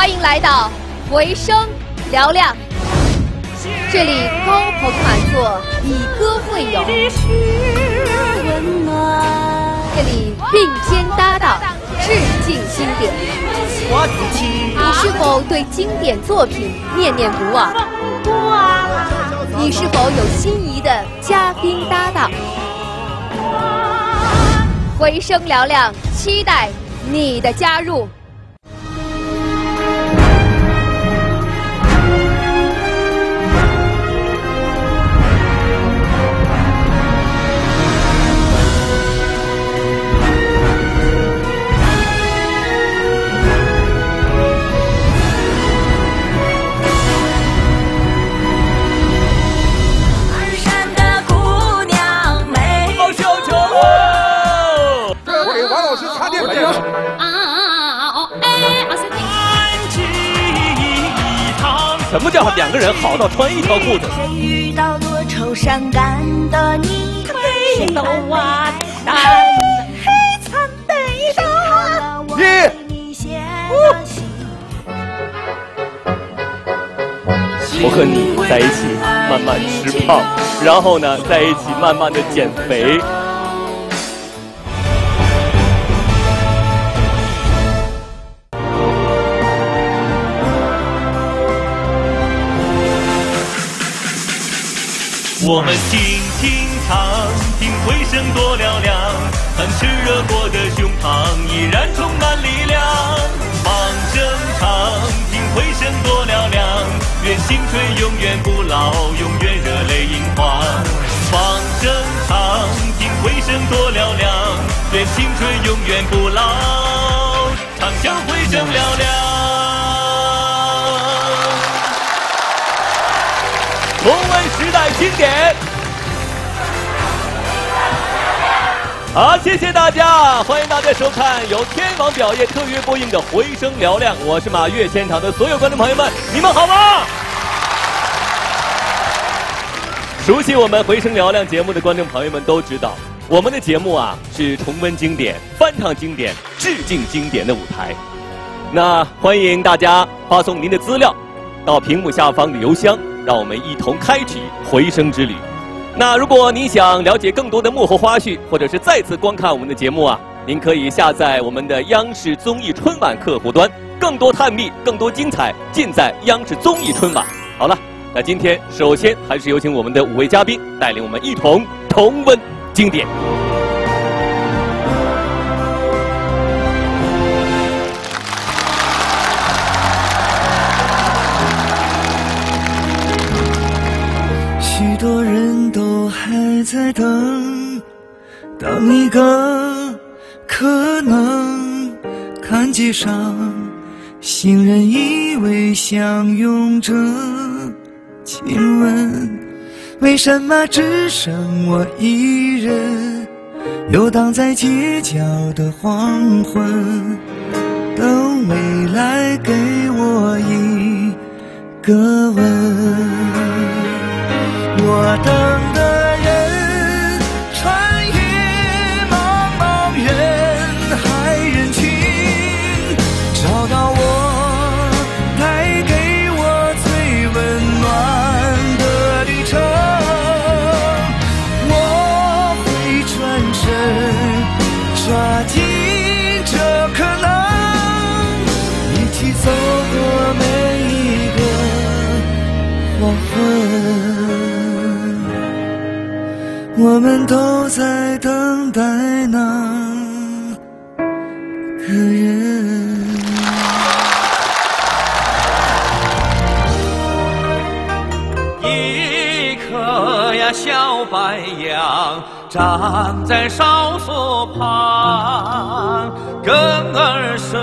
欢迎来到回声嘹亮，这里高朋满座，以歌会友，这里并肩搭档，致敬经典。你是否对经典作品念念不忘？你是否有心仪的嘉宾搭档？回声嘹亮，期待你的加入。什么叫两个人好到穿一条裤子？谁遇到多愁善感的你？谁都完蛋。黑惨悲的我为你写的信。我和你在一起慢慢吃胖，然后呢，在一起慢慢的减肥。我们轻轻唱，听回声多嘹亮，很炽热过的胸膛依然充满力量。放声唱，听回声多嘹亮，愿青春永远不老，永远热泪盈眶。放声唱，听回声多嘹亮，愿青春永远不老，唱响回声嘹亮。代经典。好，谢谢大家，欢迎大家收看由天王表业特约播映的《回声嘹亮》，我是马跃，现场的所有观众朋友们，你们好吗？熟悉我们《回声嘹亮》节目的观众朋友们都知道，我们的节目啊是重温经典、翻唱经典、致敬经典的舞台。那欢迎大家发送您的资料到屏幕下方的邮箱，让我们一同开启回声之旅。那如果您想了解更多的幕后花絮，或者是再次观看我们的节目啊，您可以下载我们的央视综艺春晚客户端，更多探秘，更多精彩，尽在央视综艺春晚。好了，那今天首先还是有请我们的五位嘉宾带领我们一同重温经典。在等，等一个可能。看街上行人依偎相拥着亲吻，为什么只剩我一人游荡在街角的黄昏？等未来给我一个吻。我等的我们都在等待那个人。一颗呀小白杨站在哨所旁，根儿深，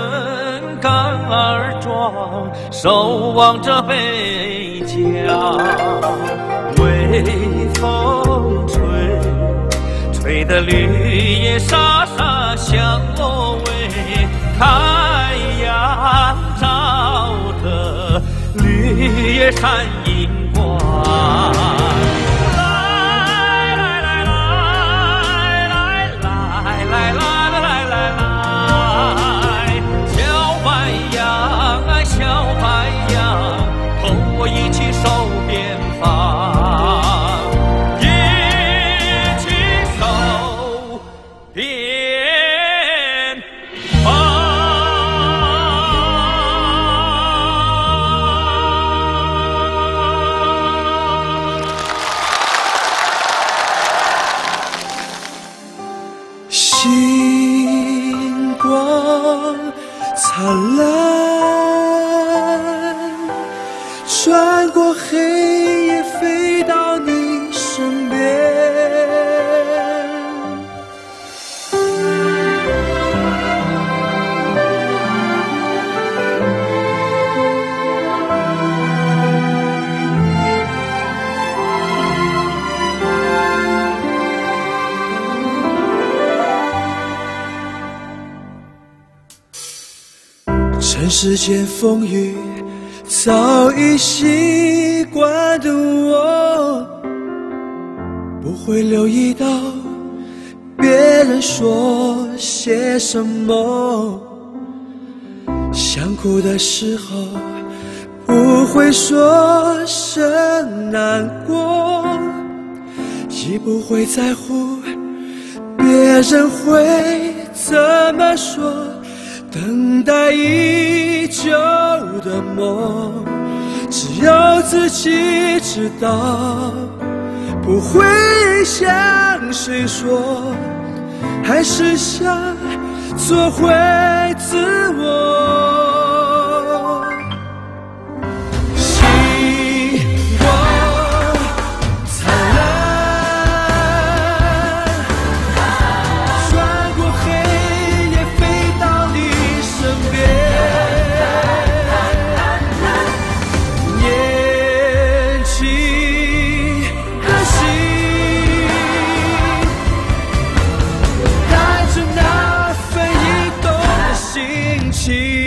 根儿壮，守望着北疆。微风吹，吹得绿叶沙沙向我喂，太阳照得绿叶闪银世间风雨，早已习惯的我，不会留意到别人说些什么。想哭的时候，不会说声难过，也不会在乎别人会怎么说。等待已久的梦，只有自己知道，不会向谁说，还是想做回自我。she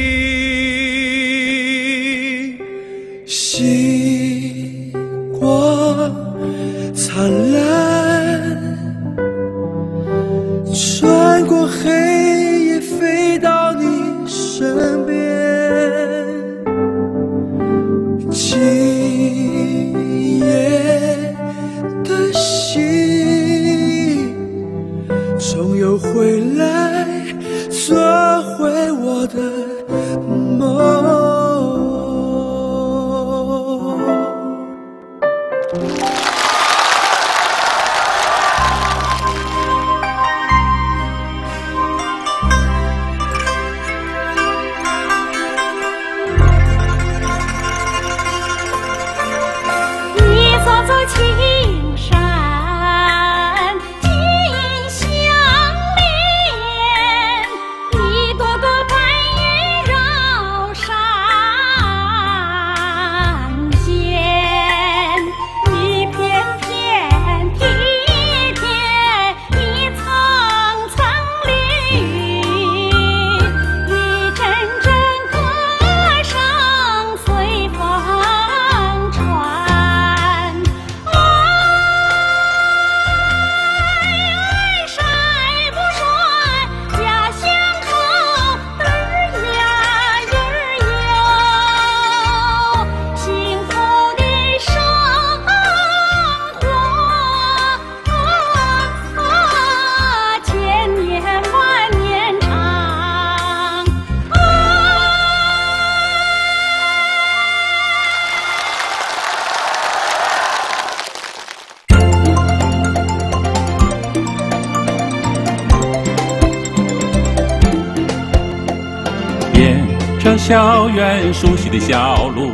校园熟悉的小路，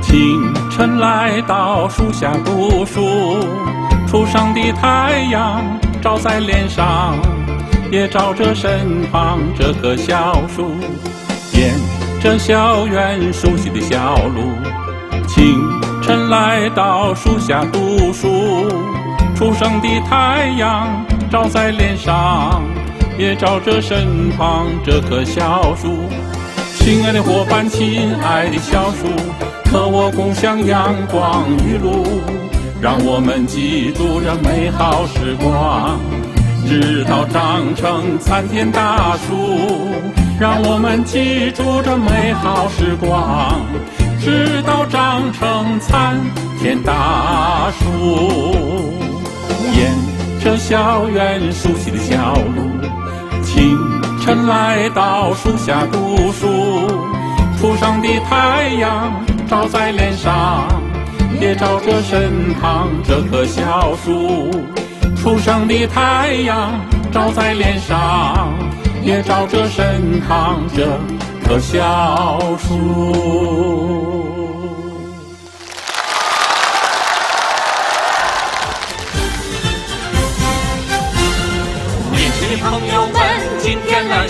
清晨来到树下读书。初升的太阳照在脸上，也照着身旁这棵小树。沿着校园熟悉的小路，清晨来到树下读书。初升的太阳照在脸上，也照着身旁这棵小树。亲爱的伙伴，亲爱的小树，和我共享阳光雨露，让我们记住这美好时光，直到长成参天大树。让我们记住这美好时光，直到长成参天大树。沿着校园熟悉的小路，晨来到树下读书，初升的太阳照在脸上，也照着身旁这棵小树。初升的太阳照在脸上，也照着身旁这棵小树。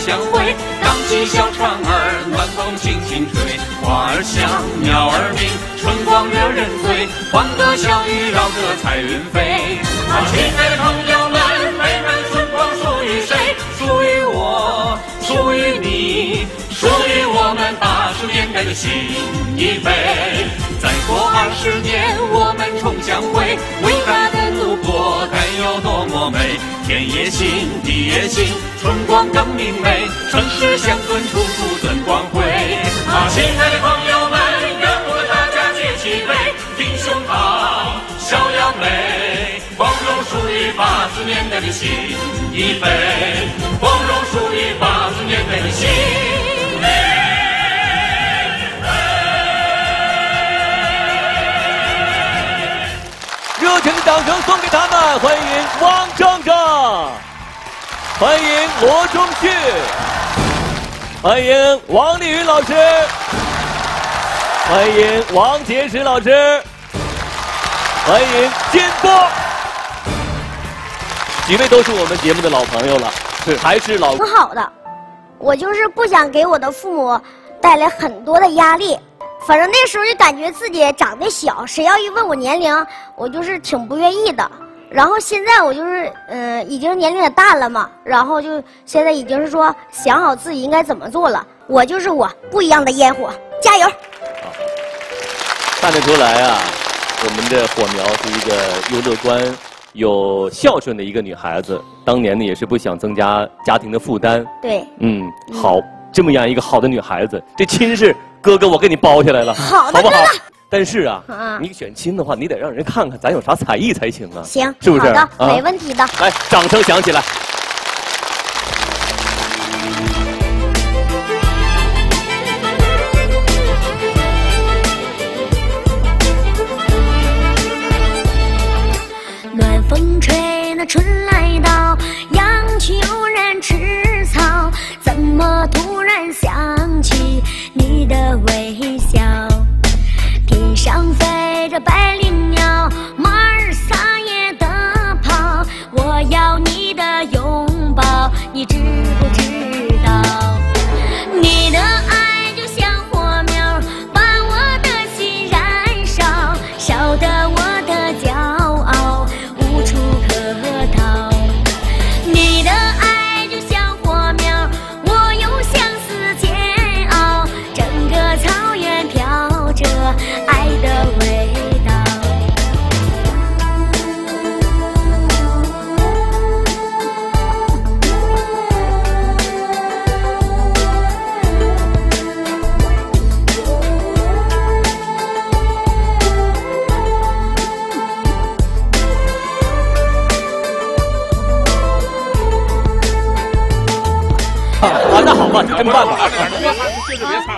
相会，荡起小船儿，暖风轻轻吹，花儿香，鸟儿鸣，春光惹人醉，欢歌笑语绕着彩云飞。亲爱的朋友们，美满春光属于谁？属于我，属于你，属于我们八十年代的新一辈。再过二十年，我们重相会，伟大的祖国该有多么美！天也新，地也新，春光更明媚，城市乡村处处增光辉。啊，亲爱的朋友们，让我们大家举起杯，挺胸膛，笑扬眉，光荣属于八十年代的新一辈，光荣属于八十年代的新掌声送给他们，欢迎汪正正，欢迎罗中旭，欢迎王丽云老师，欢迎王杰石老师，欢迎金波，几位都是我们节目的老朋友了，是还是老挺好的。我就是不想给我的父母带来很多的压力。反正那时候就感觉自己长得小，谁要一问我年龄，我就是挺不愿意的。然后现在我就是，嗯，已经年龄也大了嘛，然后就现在已经是说想好自己应该怎么做了。我就是我，不一样的烟火，加油！看得出来啊，我们的火苗是一个又乐观又孝顺的一个女孩子。当年呢，也是不想增加家庭的负担。对。嗯，好，这么样一个好的女孩子，这亲事。哥哥，我给你包下来了，好的，好不好？但是啊，你选亲的话，你得让人看看咱有啥才艺才行啊。行，是不是？好的，没问题的。来，掌声响起来。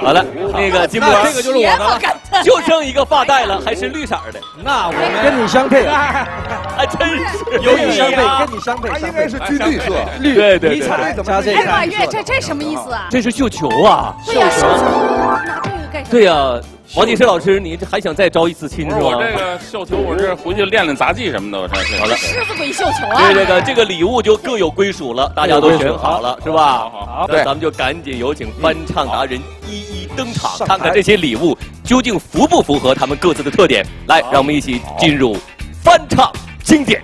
好了，那个金波，这个就是我的了，就剩一个发带了，还是绿色的。那我们跟你相配，还 真是 有你相配，跟你相配，应该是军绿色，绿对对对，加这哎，马月，这这什么意思啊？这是绣球啊！对呀，绣球，拿这个干什么？对呀，王金石老师，你还想再招一次亲是吧？我这个绣球，我这回去练练杂技什么的，我这。好了，狮子鬼绣球啊！对这个这个礼物就各有归属了，大家都选好了是吧？好好好，那咱们就赶紧有请翻唱达人一一登场，看看这些礼物究竟符不符合他们各自的特点。来，让我们一起进入翻唱经典。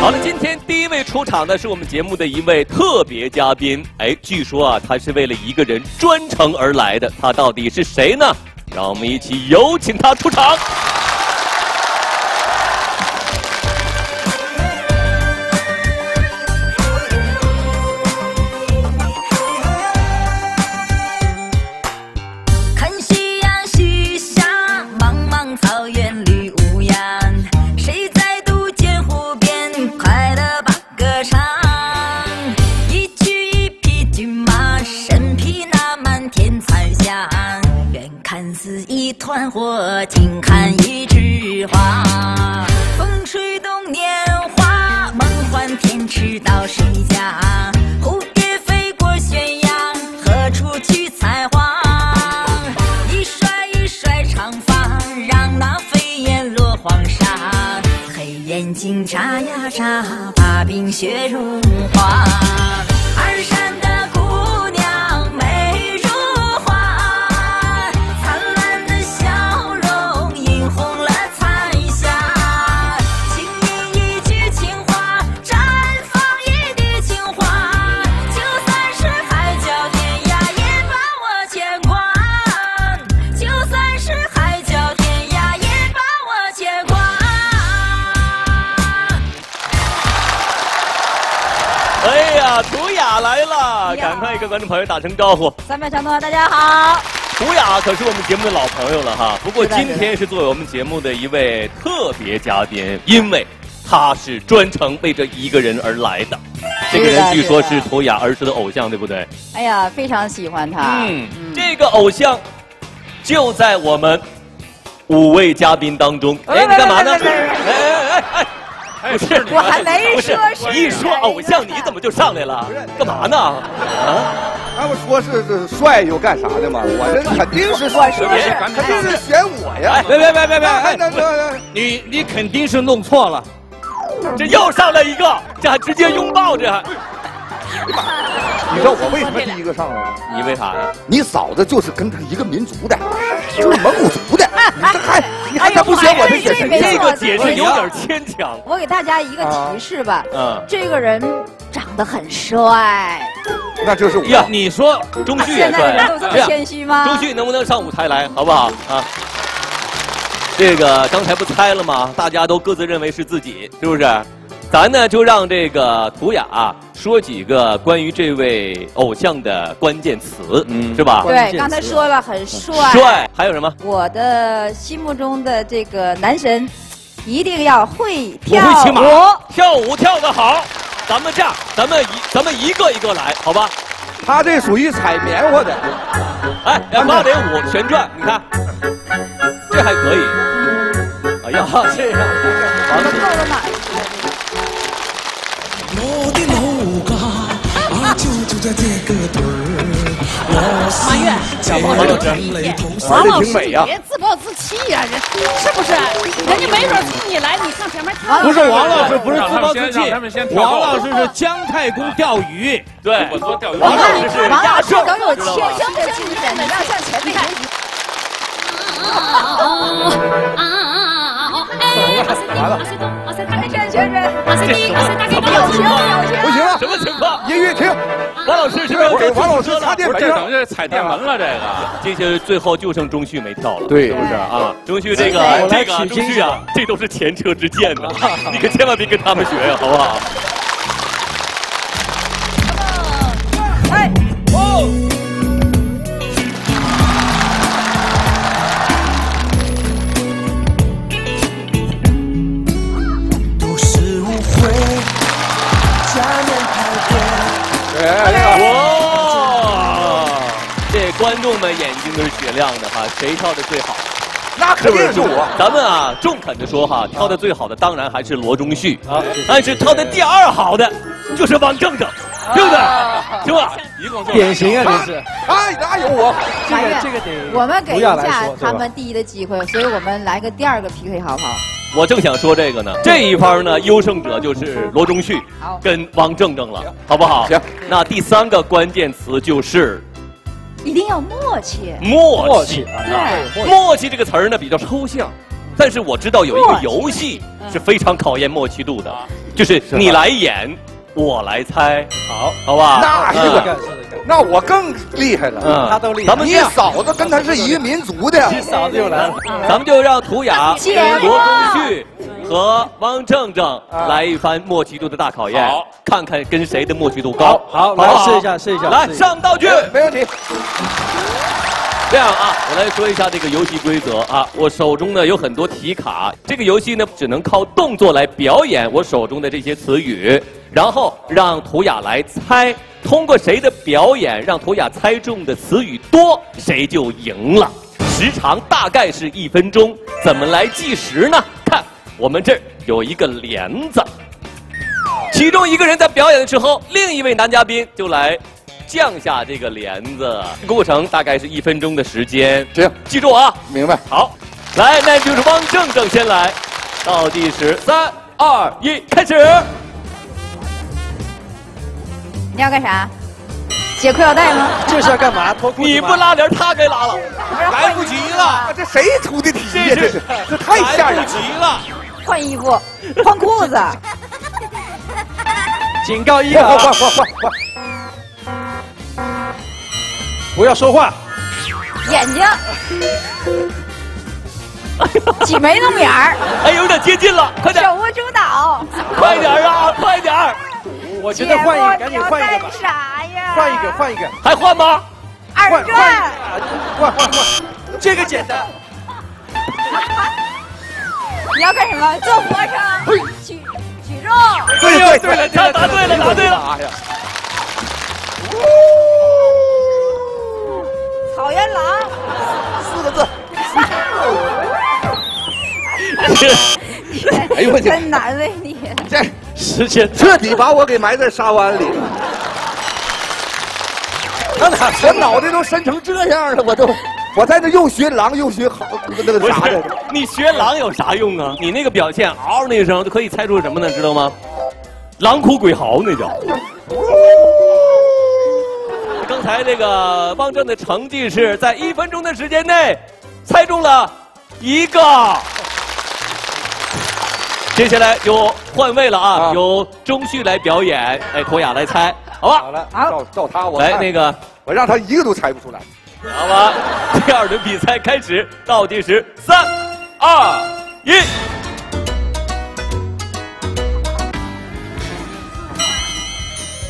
好了，今天第一位出场的是我们节目的一位特别嘉宾。哎，据说啊，他是为了一个人专程而来的，他到底是谁呢？让我们一起有请他出场。我静看一枝花风吹动年华梦幻天池到谁家。蝴蝶飞过悬崖何处去采花？一甩一甩长发让那飞燕落黄沙。黑眼睛眨呀眨把冰雪融化。观众朋友打声招呼。三秒长度，大家好。图雅可是我们节目的老朋友了哈，不过今天是作为我们节目的一位特别嘉宾，因为他是专程为这一个人而来的。这个人据说是图雅儿时的偶像，对不对？哎呀，非常喜欢他。嗯，这个偶像就在我们五位嘉宾当中。哎，你干嘛呢？哎哎哎哎！不是，我还没说是一说偶像，你怎么就上来了？干嘛呢？啊？他们说是是帅又干啥的嘛？我这肯定是帅，说是肯定是选我呀！别别别别别！哎那那你你肯定是弄错了，这又上来一个，这还直接拥抱着。你知道我为什么第一个上来吗？你为啥呀？你嫂子就是跟他一个民族的，就是蒙古族的。你这还你还哎呦不选我，的解释？这个解释有点牵强。我给大家一个提示吧，嗯，这个人长得很帅。那就是我呀，你说钟旭也现在都这么谦虚吗钟旭能不能上舞台来，好不好啊？这个刚才不猜了吗？大家都各自认为是自己，是不是？咱呢就让这个图雅、说几个关于这位偶像的关键词，嗯，是吧？对，刚才说了很帅。帅，还有什么？我的心目中的这个男神，一定要会我跳会骑马舞。，跳舞跳得好。咱们这样，咱们一咱们一个一个来，好吧？他这属于踩棉花的。哎，芭蕾舞旋转，你看，这还可以。哎呀，这样，马月，王老师王老师，别自暴自弃呀、人是不是？人家没准冲你来，你上前面跳。不是王老师，不是自暴自弃王老师是姜太公钓鱼。对，我多钓鱼。王老师是王老师都有知道吗谦虚的精神，你要向前辈学习。完了，圈圈圈，这什么情情况？有情。不行了，什么情况？音乐停。王老师是不是要给王老师车了？插电门，这等于。是踩电门了，这个。这些最后就剩钟旭没跳了，对是不是啊？钟旭这个这个钟旭啊，这都是前车之鉴呐，你可千万别跟他们学呀，好不好？哎，亮的哈，谁跳的最好？那肯定是我。咱们啊，中肯的说哈，跳的最好的当然还是罗中旭啊但是跳的第二好的就是王正正，对不对？是吧？一共就典型啊，这是。哎，哪有我？这个这个得我们给一下？他们第一的机会，所以我们来个第二个 PK 好不好？我正想说这个呢，这一方呢，优胜者就是罗中旭好跟王正正了，好不好？行。那第三个关键词就是一定要默契。默契默契。啊，对对，默契这个词儿呢比较抽象，但是我知道有一个游戏是非常考验默契度的，就是你来演，我来猜，好，好吧？那是的，嗯干是的干。那我更厉害了。嗯他都厉害咱们你，嫂子跟他是一个民族的。你嫂子又来了。咱们就让图雅姐跟罗中旭和汪正正来一番默契度的大考验好，看看跟谁的默契度高。好，不来试一下，试一下。来上道具。没问题。这样啊，我来说一下这个游戏规则啊。我手中呢有很多题卡，这个游戏呢只能靠动作来表演我手中的这些词语，然后让图雅来猜。通过谁的表演让图雅猜中的词语多，谁就赢了。时长大概是一分钟，怎么来计时呢？看我们这儿有一个帘子，其中一个人在表演的时候，另一位男嘉宾就来降下这个帘子，过程大概是一分钟的时间。行，记住啊。明白。好，来，那就是汪正正先来，倒计时三二、一，开始！你要干啥？解裤腰带吗？这是要干嘛？脱裤子你不拉帘，他该拉了。来不及了，这谁出的题呀？这是这太吓人来不及了。换衣服，换裤子。警告一换换啊！换换换换！不要说话。眼睛，挤眉弄眼儿，哎，有点接近了，快点，手舞足蹈。快点啊，快点儿！我觉得换一个，赶紧换一个吧。啥呀？换一个，换一个，还换吗？二换转。换换换，这个简单。你要干什么？做俯卧撑，举举重。对了对了，他答对了，答对了。哎呀，草原狼。四个字。哎呦我去！真难为你。这时间彻底把我给埋在沙湾里了。那哪我脑袋都伸成这样了，我都，我在这又学狼又学好那个啥的。，你学狼有啥用啊？你那个表现，嗷那声就可以猜出什么呢？知道吗？狼哭鬼嚎那叫。刚才这个汪正的成绩是在一分钟的时间内猜中了一个。接下来就换位了啊，啊由钟旭来表演，哎，托雅来猜，好吧？好了，好照照他，我来那个。我让他一个都猜不出来。好吧，第二轮比赛开始，倒计时三、二、一。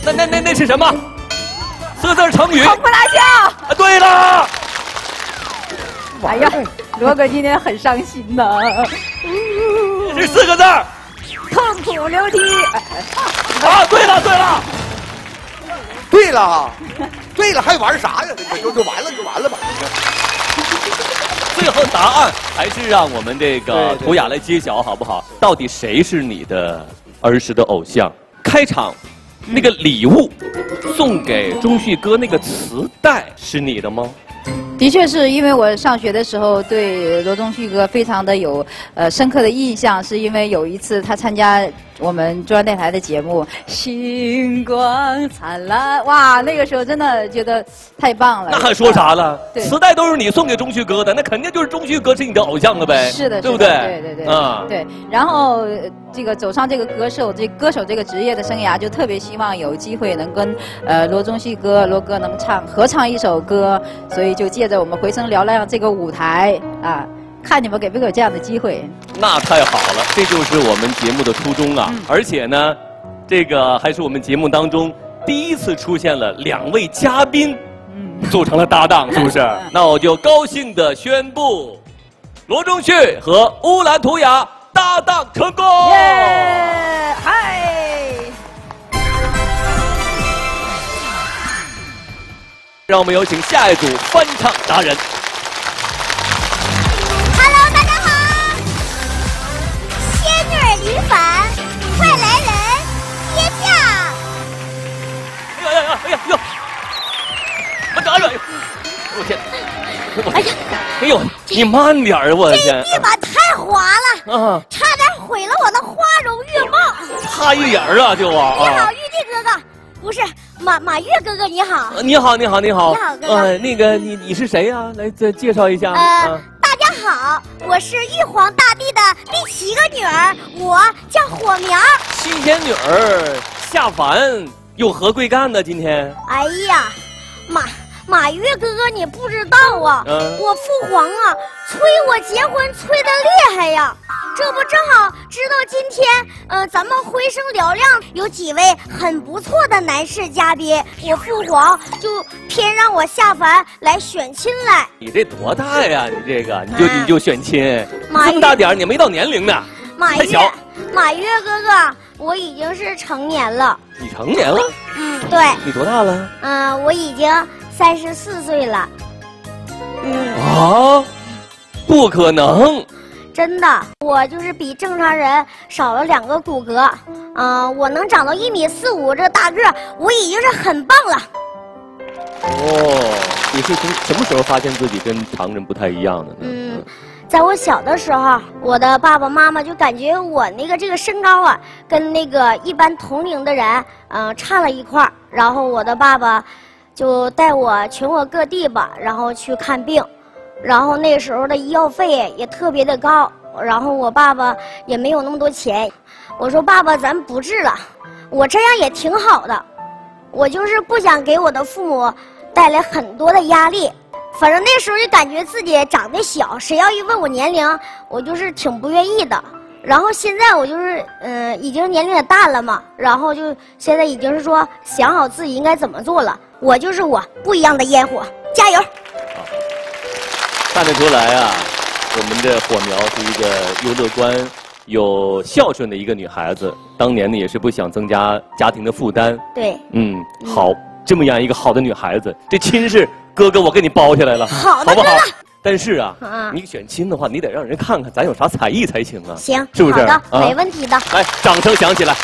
那那那那是什么？四个字成语。跑步拉笑。啊，对了，哎呀，罗哥今天很伤心呐，是四个字儿。痛苦流涕。啊，对了对了，对了，对了，还玩啥呀？这就就完了，就完了吧。最后答案还是让我们这个图雅来揭晓，好不好？到底谁是你的儿时的偶像？开场那个礼物送给钟旭哥那个磁带是你的吗？的确是因为我上学的时候对罗中旭哥非常的有呃深刻的印象，是因为有一次他参加我们中央电台的节目《星光灿烂》，哇，那个时候真的觉得太棒了。那还说啥了？对磁带都是你送给中旭哥的，那肯定就是中旭哥是你的偶像了呗。是的，对不对？对对对，啊，对。然后呃这个走上这个歌手这歌手这个职业的生涯，就特别希望有机会能跟呃罗中旭哥罗哥能唱合唱一首歌，所以就借着我们回声嘹亮这个舞台啊，看你们给不给我这样的机会。那太好了，这就是我们节目的初衷嗯啊！而且呢，这个还是我们节目当中第一次出现了两位嘉宾嗯组成了搭档，是不是？那我就高兴的宣布，罗中旭和乌兰图雅搭档成功。耶，嗨！让我们有请下一组翻唱达人。Hello，大家好，仙女儿李凡，快来人，接驾！哎呀呀哎呀哟！我哎呀！我天！我哎呀！哎呦，你慢点儿，我的天！地板太滑了，啊，差点毁了我的花容月貌。差一点儿啊，就啊你好，啊！玉帝哥哥，不是马马月哥哥，你好。呃你好，你好，你好。你好哥哥呃，那个你你是谁呀？来，再介绍一下。呃啊，大家好，我是玉皇大帝的第七个女儿，我叫火苗。七仙女儿下凡有何贵干呢？今天哎呀，马马月哥哥，你不知道啊，嗯我父皇啊，催我结婚催的厉害呀。这不正好知道今天，呃，咱们回声嘹亮有几位很不错的男士嘉宾，我父皇就偏让我下凡来选亲来。你这多大呀？你这个你就哎你就选亲，这么大点儿，你没到年龄呢，马小。，马月哥哥，我已经是成年了。你成年了，嗯，对，你多大了？嗯、我已经三十四岁了。嗯，啊，不可能！真的，我就是比正常人少了两个骨骼。嗯、我能长到一米四五这大个儿，我已经是很棒了。哦，你是从什么时候发现自己跟常人不太一样的呢？嗯，在在我小的时候，我的爸爸妈妈就感觉我那个这个身高啊，跟那个一般同龄的人，嗯、差了一块儿。然后我的爸爸就带我全国各地吧，然后去看病。然后那时候的医药费也特别的高，然后我爸爸也没有那么多钱。我说爸爸，咱不治了，我这样也挺好的。我就是不想给我的父母带来很多的压力。反正那时候就感觉自己长得小，谁要一问我年龄，我就是挺不愿意的。然后现在我就是，嗯、已经年龄也大了嘛，然后就现在已经是说想好自己应该怎么做了。我就是我，不一样的烟火，加油！看得出来啊，我们的火苗是一个又乐观又孝顺的一个女孩子。当年呢，也是不想增加家庭的负担。对，嗯，好，这么样一个好的女孩子，这亲事哥哥我给你包下来了，好的好？但是啊，啊你选亲的话，你得让人看看咱有啥才艺才行啊。行，是不是？好的，啊没问题的。来，掌声响起来。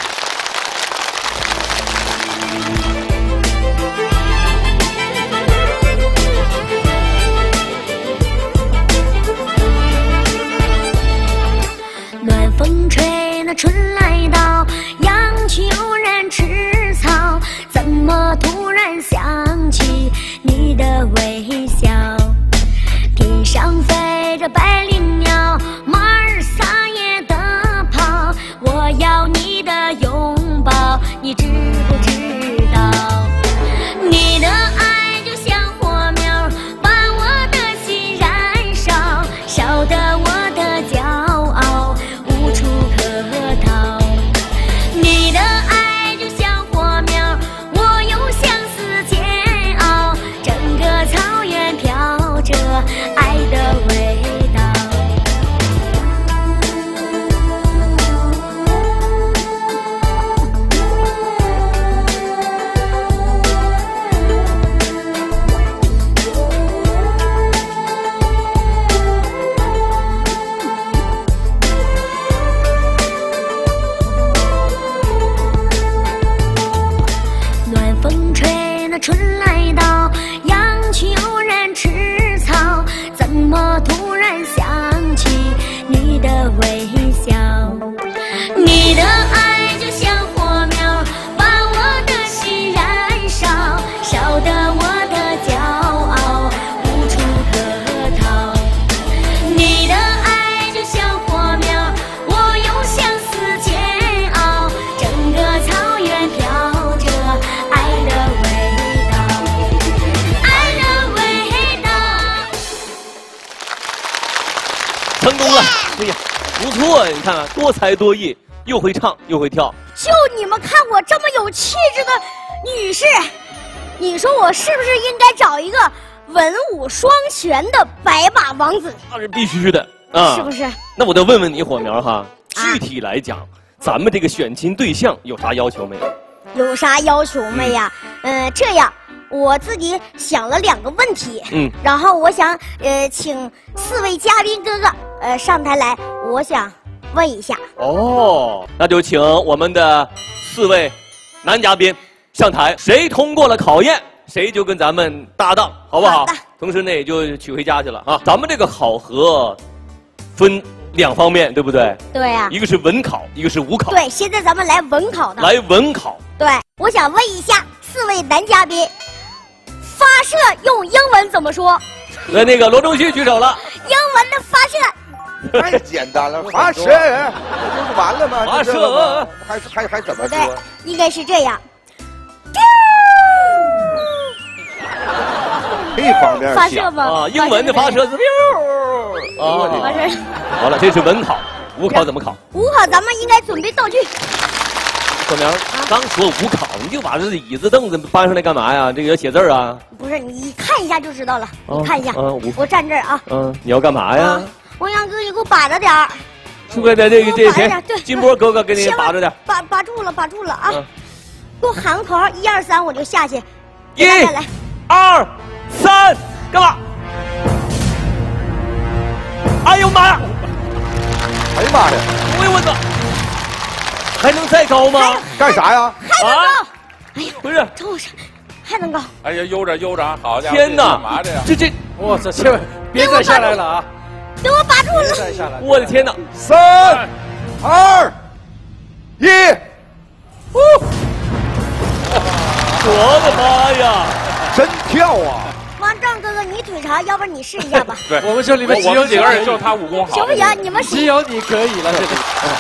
多艺，又会唱又会跳。就你们看我这么有气质的女士，你说我是不是应该找一个文武双全的白马王子？那是必须的啊，是不是？那我得问问你火苗哈，具体来讲，咱们这个选亲对象有啥要求没有？有啥要求没呀？嗯、这样，我自己想了两个问题，嗯然后我想呃，请四位嘉宾哥哥呃上台来，我想问一下，哦，那就请我们的四位男嘉宾上台，谁通过了考验，谁就跟咱们搭档，好不好？好的同时呢，也就娶回家去了啊。咱们这个考核分两方面，对不对？对呀、一个是文考，一个是武考。对，现在咱们来文考的。来文考，对，我想问一下四位男嘉宾，发射用英文怎么说？那那个罗中旭举手了。英文的发射，太 简单了，发射，不就是完了吗？发射还是还还怎么说？，应该是这样。这 方面发射吗？啊，英文的发射是我的啊。发射。完了，这是文考，武考怎么考？武考咱们应该准备道具。小明，刚说无考，你就把这椅子凳子搬上来干嘛呀？这个要写字儿啊？不是，你看一下就知道了。哦你看一下，哦我我站这儿啊。嗯，你要干嘛呀？王阳哥，你给我把着点儿，出来的这这个这谁我把着点？对，金波哥哥给你把着点儿。把把住了，把住了啊！嗯给我喊个口号，一二三，我就下去。一来二三，干嘛？哎呦妈呀！哎呀妈呀！哎呦我操！还能再高吗？干啥呀？还能高？哎呀，不是，这我上，还能高？哎呀，悠着悠着，好家伙，天哪干嘛这呀？这这，我操，千万别再下来了啊！给我把住了！再下来，我的天哪！三、二、一，我的妈呀！真跳啊！王正哥哥，你腿长，要不然你试一下吧？对，我们这里面只有几个人就他武功好行不行？你们试只有你可以了，这个。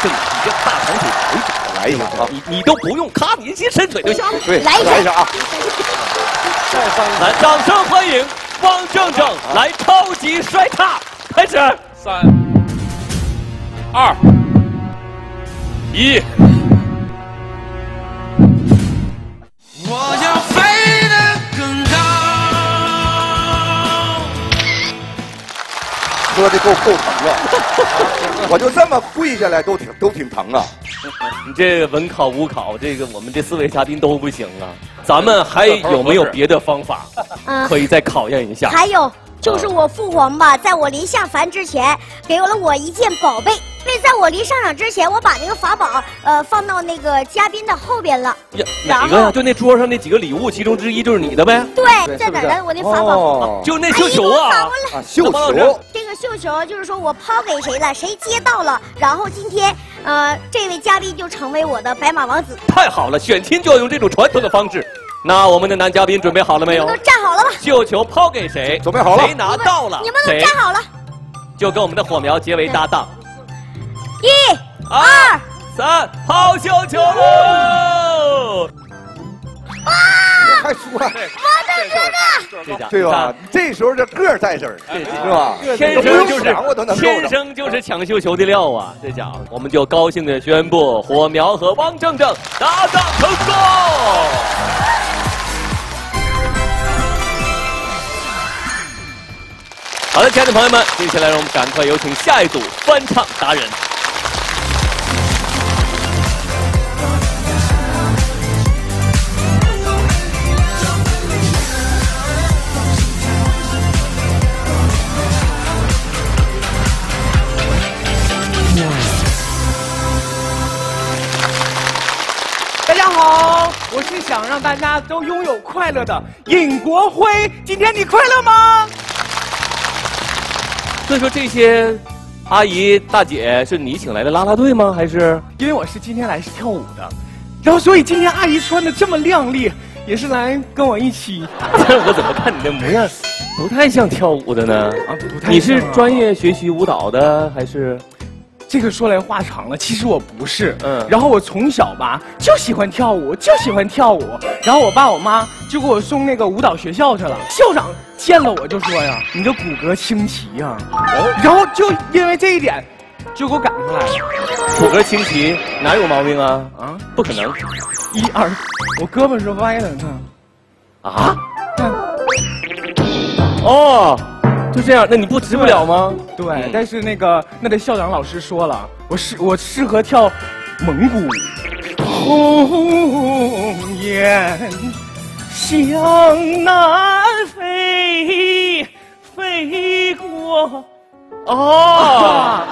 这你这大长腿腿长，来一下啊！你你都不用咔，你先伸腿就行。对，来一下来一下啊！再翻一来，掌声欢迎汪正正来超级摔踏，开始。三、二、一。我要飞说的够够疼了，我就这么跪下来都挺都挺疼啊！你这文考武考，这个我们这四位嘉宾都不行啊。咱们还有没有别的方法嗯可以再考验一下？还有就是我父皇吧，在我临下凡之前，给了我一件宝贝。因为在我临上场之前，我把那个法宝呃放到那个嘉宾的后边了。呀，哪个就那桌上那几个礼物，其中之一就是你的呗？对，在哪儿呢？我那法宝。哦，就那绣球啊！啊，绣球，这个绣球就是说我抛给谁了，谁接到了，然后今天呃这位嘉宾就成为我的白马王子。太好了，选亲就要用这种传统的方式。那我们的男嘉宾准备好了没有你们？都站好了吧？绣球抛给谁？准备好了谁拿到了？你们都站好了。就跟我们的火苗结为搭档。一、二、三，抛绣球喽！我还说，这家对吧？这时候这个儿在这儿，是吧？天生就是天。生就是抢绣球的料啊！这家伙，我们就高兴的宣布，火苗和汪正正搭档成功。好的，亲爱的朋友们，接下来让我们赶快有请下一组翻唱达人。是想让大家都拥有快乐的尹国辉。今天你快乐吗？所以说这些阿姨大姐是你请来的啦啦队吗？还是？因为我是今天来是跳舞的，然后所以今天阿姨穿的这么靓丽，也是来跟我一起。我怎么看你的模样，不太像跳舞的呢？啊，不太你是专业学习舞蹈的还是？这个说来话长了，其实我不是。嗯然后我从小吧就喜欢跳舞，就喜欢跳舞。然后我爸我妈就给我送那个舞蹈学校去了。校长见了我就说呀：“你这骨骼清奇呀。”然后就因为这一点，就给我赶出来了。骨骼清奇哪有毛病啊？啊，不可能一二，我胳膊是歪的，你看。啊！看，哦，就这样，那你不直不了吗？对，嗯但是那个那得校长老师说了，我适我适合跳蒙古。鸿雁向南飞，飞过。哦，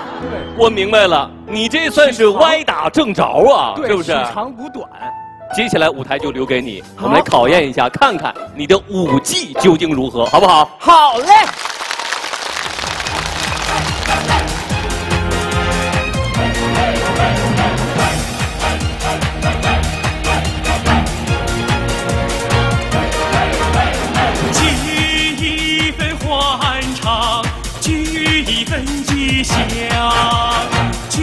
我明白了，你这算是歪打正着啊，对，是不是？取长补短。接下来舞台就留给你，我们来考验一下，看看你的舞技究竟如何，好不好？好嘞。相，聚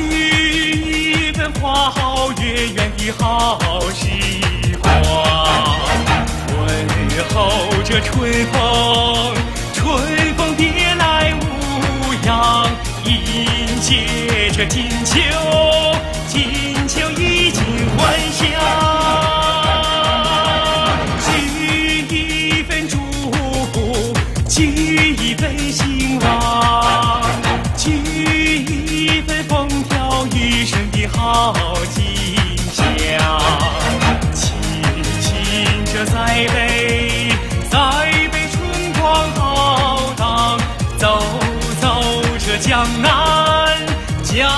一份花好月圆的好时光。问候这春风，春风别来无恙，迎接这金秋，好景象。亲亲这塞北，塞北春光浩荡，走走这江南，江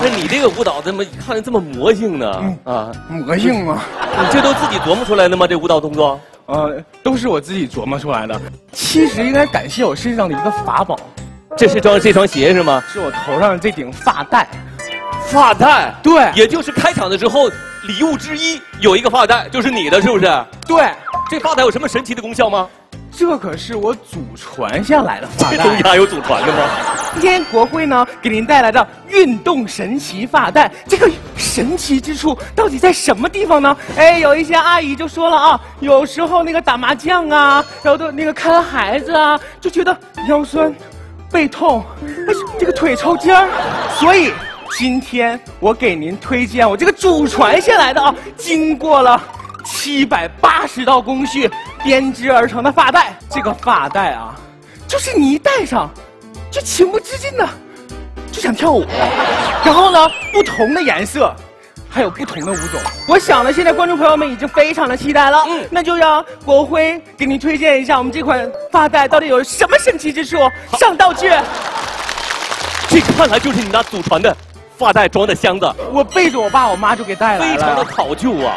那你这个舞蹈怎么看着这么魔性呢？啊，魔性吗？你这都自己琢磨出来的吗？这舞蹈动作？呃，都是我自己琢磨出来的。其实应该感谢我身上的一个法宝，这是装这双鞋是吗？是我头上的这顶发带。发带？对，也就是开场的时候礼物之一有一个发带，就是你的，是不是？对，这发带有什么神奇的功效吗？这可是我祖传下来的发带。这东西还有祖传的吗？今天国会呢给您带来的运动神奇发带，这个神奇之处到底在什么地方呢？哎，有一些阿姨就说了啊，有时候那个打麻将啊，然后都那个看孩子啊，就觉得腰酸、背痛，哎，这个腿抽筋儿，所以今天我给您推荐我这个祖传下来的啊，经过了七百八十道工序编织而成的发带。这个发带啊，就是你一戴上。就情不自禁的就想跳舞，然后呢，不同的颜色，还有不同的舞种。我想呢，现在观众朋友们已经非常的期待了，嗯，那就让国辉给您推荐一下我们这款发带到底有什么神奇之处。上道具，这看来就是你那祖传的发带装的箱子，我背着我爸我妈就给带来了，非常的考究啊，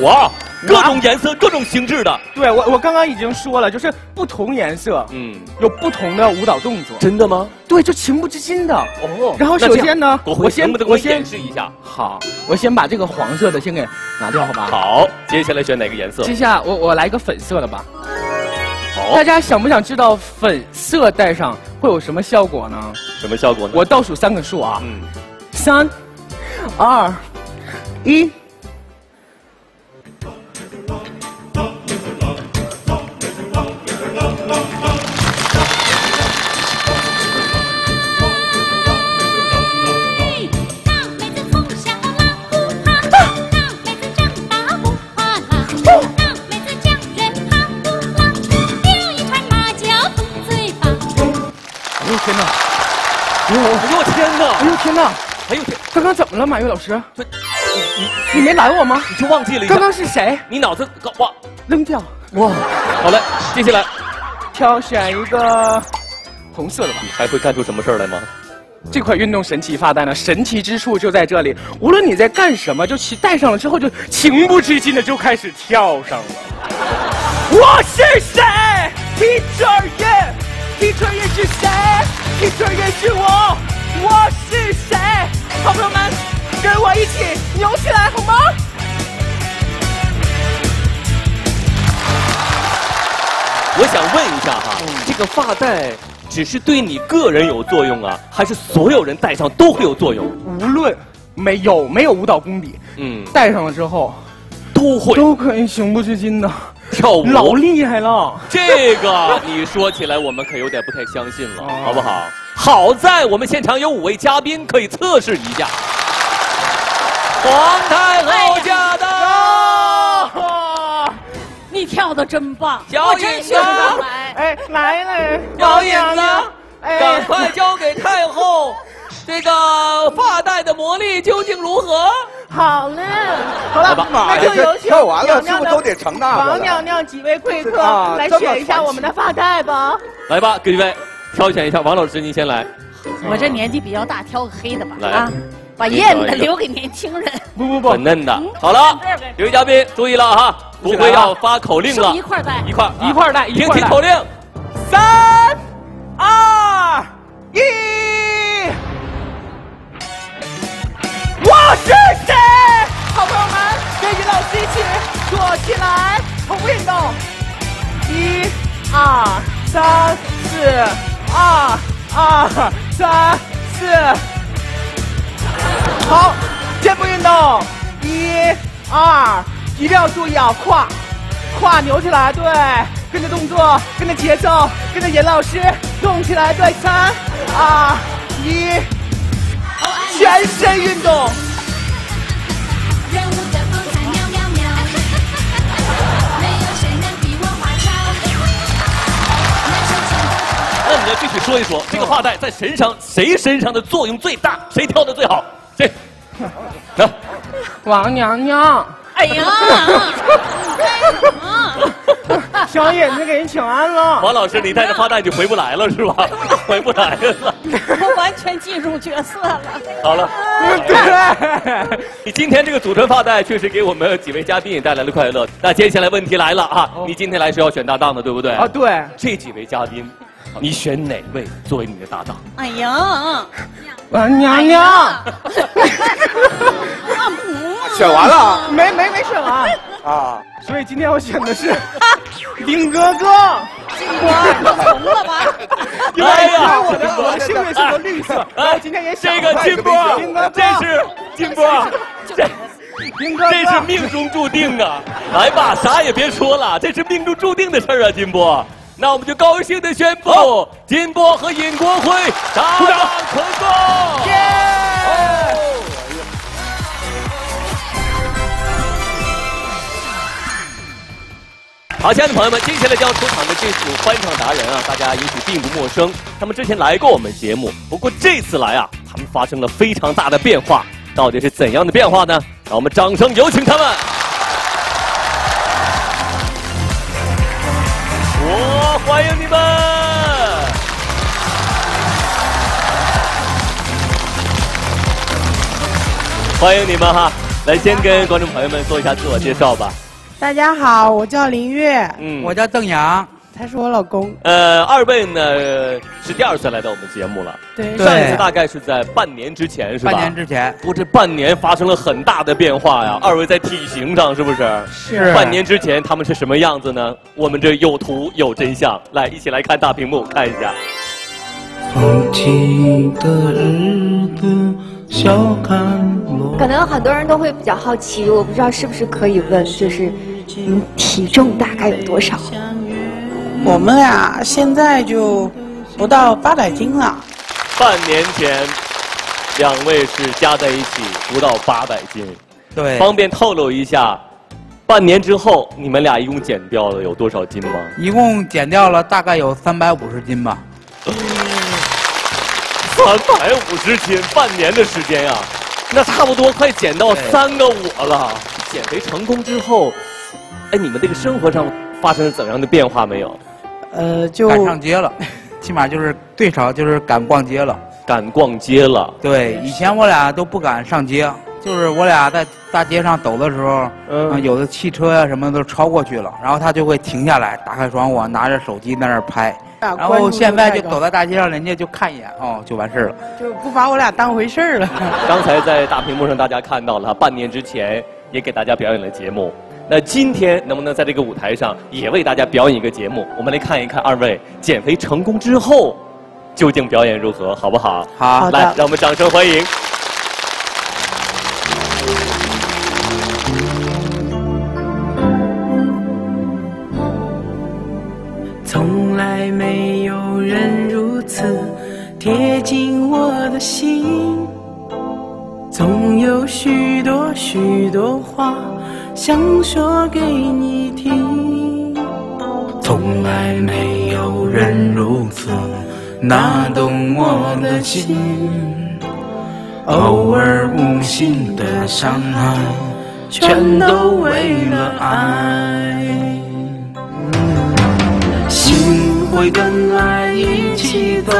哇！各种颜色、各种形制的，对我我刚刚已经说了，就是不同颜色，嗯，有不同的舞蹈动作。真的吗？对，就情不自禁的。哦。然后首先呢，我先我先演示一下。好，我先把这个黄色的先给拿掉，好吧？好，接下来选哪个颜色？接下来我我来一个粉色的吧。好。大家想不想知道粉色戴上会有什么效果呢？什么效果呢？我倒数三个数啊。嗯。三，二，一。天哪！哎呦天！刚刚怎么了，马玉老师？你你你没拦我吗？你就忘记了？刚刚是谁？你脑子搞哇扔掉哇！好嘞，接下来挑选一个红色的吧。你还会干出什么事儿来吗？这款运动神奇发带呢，神奇之处就在这里，无论你在干什么，就其戴上了之后，就情不自禁的就开始跳上了。我是谁？Teacher 耶！Teacher 也是谁？Teacher 也是我，我是谁？好朋友们，跟我一起扭起来好吗？我想问一下哈，这个发带只是对你个人有作用啊，还是所有人戴上都会有作用？无论没有没有舞蹈功底，嗯，戴上了之后都会都可以情不自禁的。跳舞老厉害了，这个你说起来我们可有点不太相信了，好不好？好在我们现场有五位嘉宾可以测试一下。皇太后驾到！你跳的真棒，小影子，哎，来了，小影子，赶快交给太后。这个发带的魔力究竟如何？好嘞，好了，那就有请跳完了，是不是都得成那个王娘娘几位贵客来选一下我们的发带吧。来吧，各位挑选一下，王老师您先来。我这年纪比较大，挑个黑的吧。来，把艳的留给年轻人。不不不，粉嫩的。好了，有位嘉宾注意了哈，不会要发口令了。一块带，一块一块带，听听口令，三二一。我是谁？好朋友们，跟于老师一起坐起来，同步运动。一、二、三、四，二、二、三、四。好，肩部运动。一、二，一定要注意啊，胯，胯扭起来，对，跟着动作，跟着节奏，跟着严老师动起来，对，三、二、一。全身运动。那你要具体说一说，这个发带在身上谁身上的作用最大？谁跳的最好？谁？来，王娘娘。哎呀！小野子给人请安了。王老师，你带着发带就回不来了是吧？回不来了。我完全进入角色了。好了，对，你今天这个祖传发带确实给我们几位嘉宾也带来了快乐。那接下来问题来了啊，你今天来是要选搭档的，对不对？啊，对，这几位嘉宾，你选哪位作为你的搭档？哎呀，啊娘娘，选完了没没没选完，啊？所以今天我选的是 丁哥哥。金波，你从了吧？因为哎我的我的幸运是个绿色，然后今天也想这个金波这是金波，这丁哥哥，这是命中注定啊！来吧，啥也别说了，这是命中注定的事儿啊，金波。那我们就高兴的宣布，金波和尹国辉搭档成功。耶好，亲爱的朋友们，接下来将要出场的这组翻唱达人啊，大家也许并不陌生。他们之前来过我们节目，不过这次来啊，他们发生了非常大的变化。到底是怎样的变化呢？让我们掌声有请他们！欢迎你们！欢迎你们哈！来，先跟观众朋友们做一下自我介绍吧。大家好，我叫林月，嗯，我叫邓阳，他是我老公。呃，二位呢是第二次来到我们节目了。对上一次大概是在半年之前，是吧？半年之前。不，这半年发生了很大的变化呀。二位在体型上是不是？是半年之前他们是什么样子呢？我们这有图有真相，来一起来看大屏幕看一下。放弃的日子，笑看我。可能很多人都会比较好奇，我不知道是不是可以问，就是你体重大概有多少？我们俩现在就不到八百斤了。半年前，两位是加在一起不到八百斤。对。方便透露一下，半年之后你们俩一共减掉了有多少斤吗？一共减掉了大概有三百五十斤吧。三百五十斤，半年的时间呀、那差不多快减到三个我了。减肥成功之后，哎，你们这个生活上发生了怎样的变化没有？呃，就敢上街了，起码就是最少就是敢逛街了。敢逛街了。对，以前我俩都不敢上街，就是我俩在大街上走的时候，嗯、有的汽车呀、什么都超过去了，然后他就会停下来，打开窗户，拿着手机在那儿拍。啊然后现在就走在大街上，人家就看一眼，哦，就完事儿了。就不把我俩当回事儿了。刚才在大屏幕上大家看到了，半年之前也给大家表演了节目。那今天能不能在这个舞台上也为大家表演一个节目？我们来看一看二位减肥成功之后究竟表演如何，好不好？好来，让我们掌声欢迎。从来没有人如此贴近我的心，总有许多许多话想说给你听。从来没有人如此拿动我的心，偶尔无心的伤害，全都为了爱。心会跟爱一起走，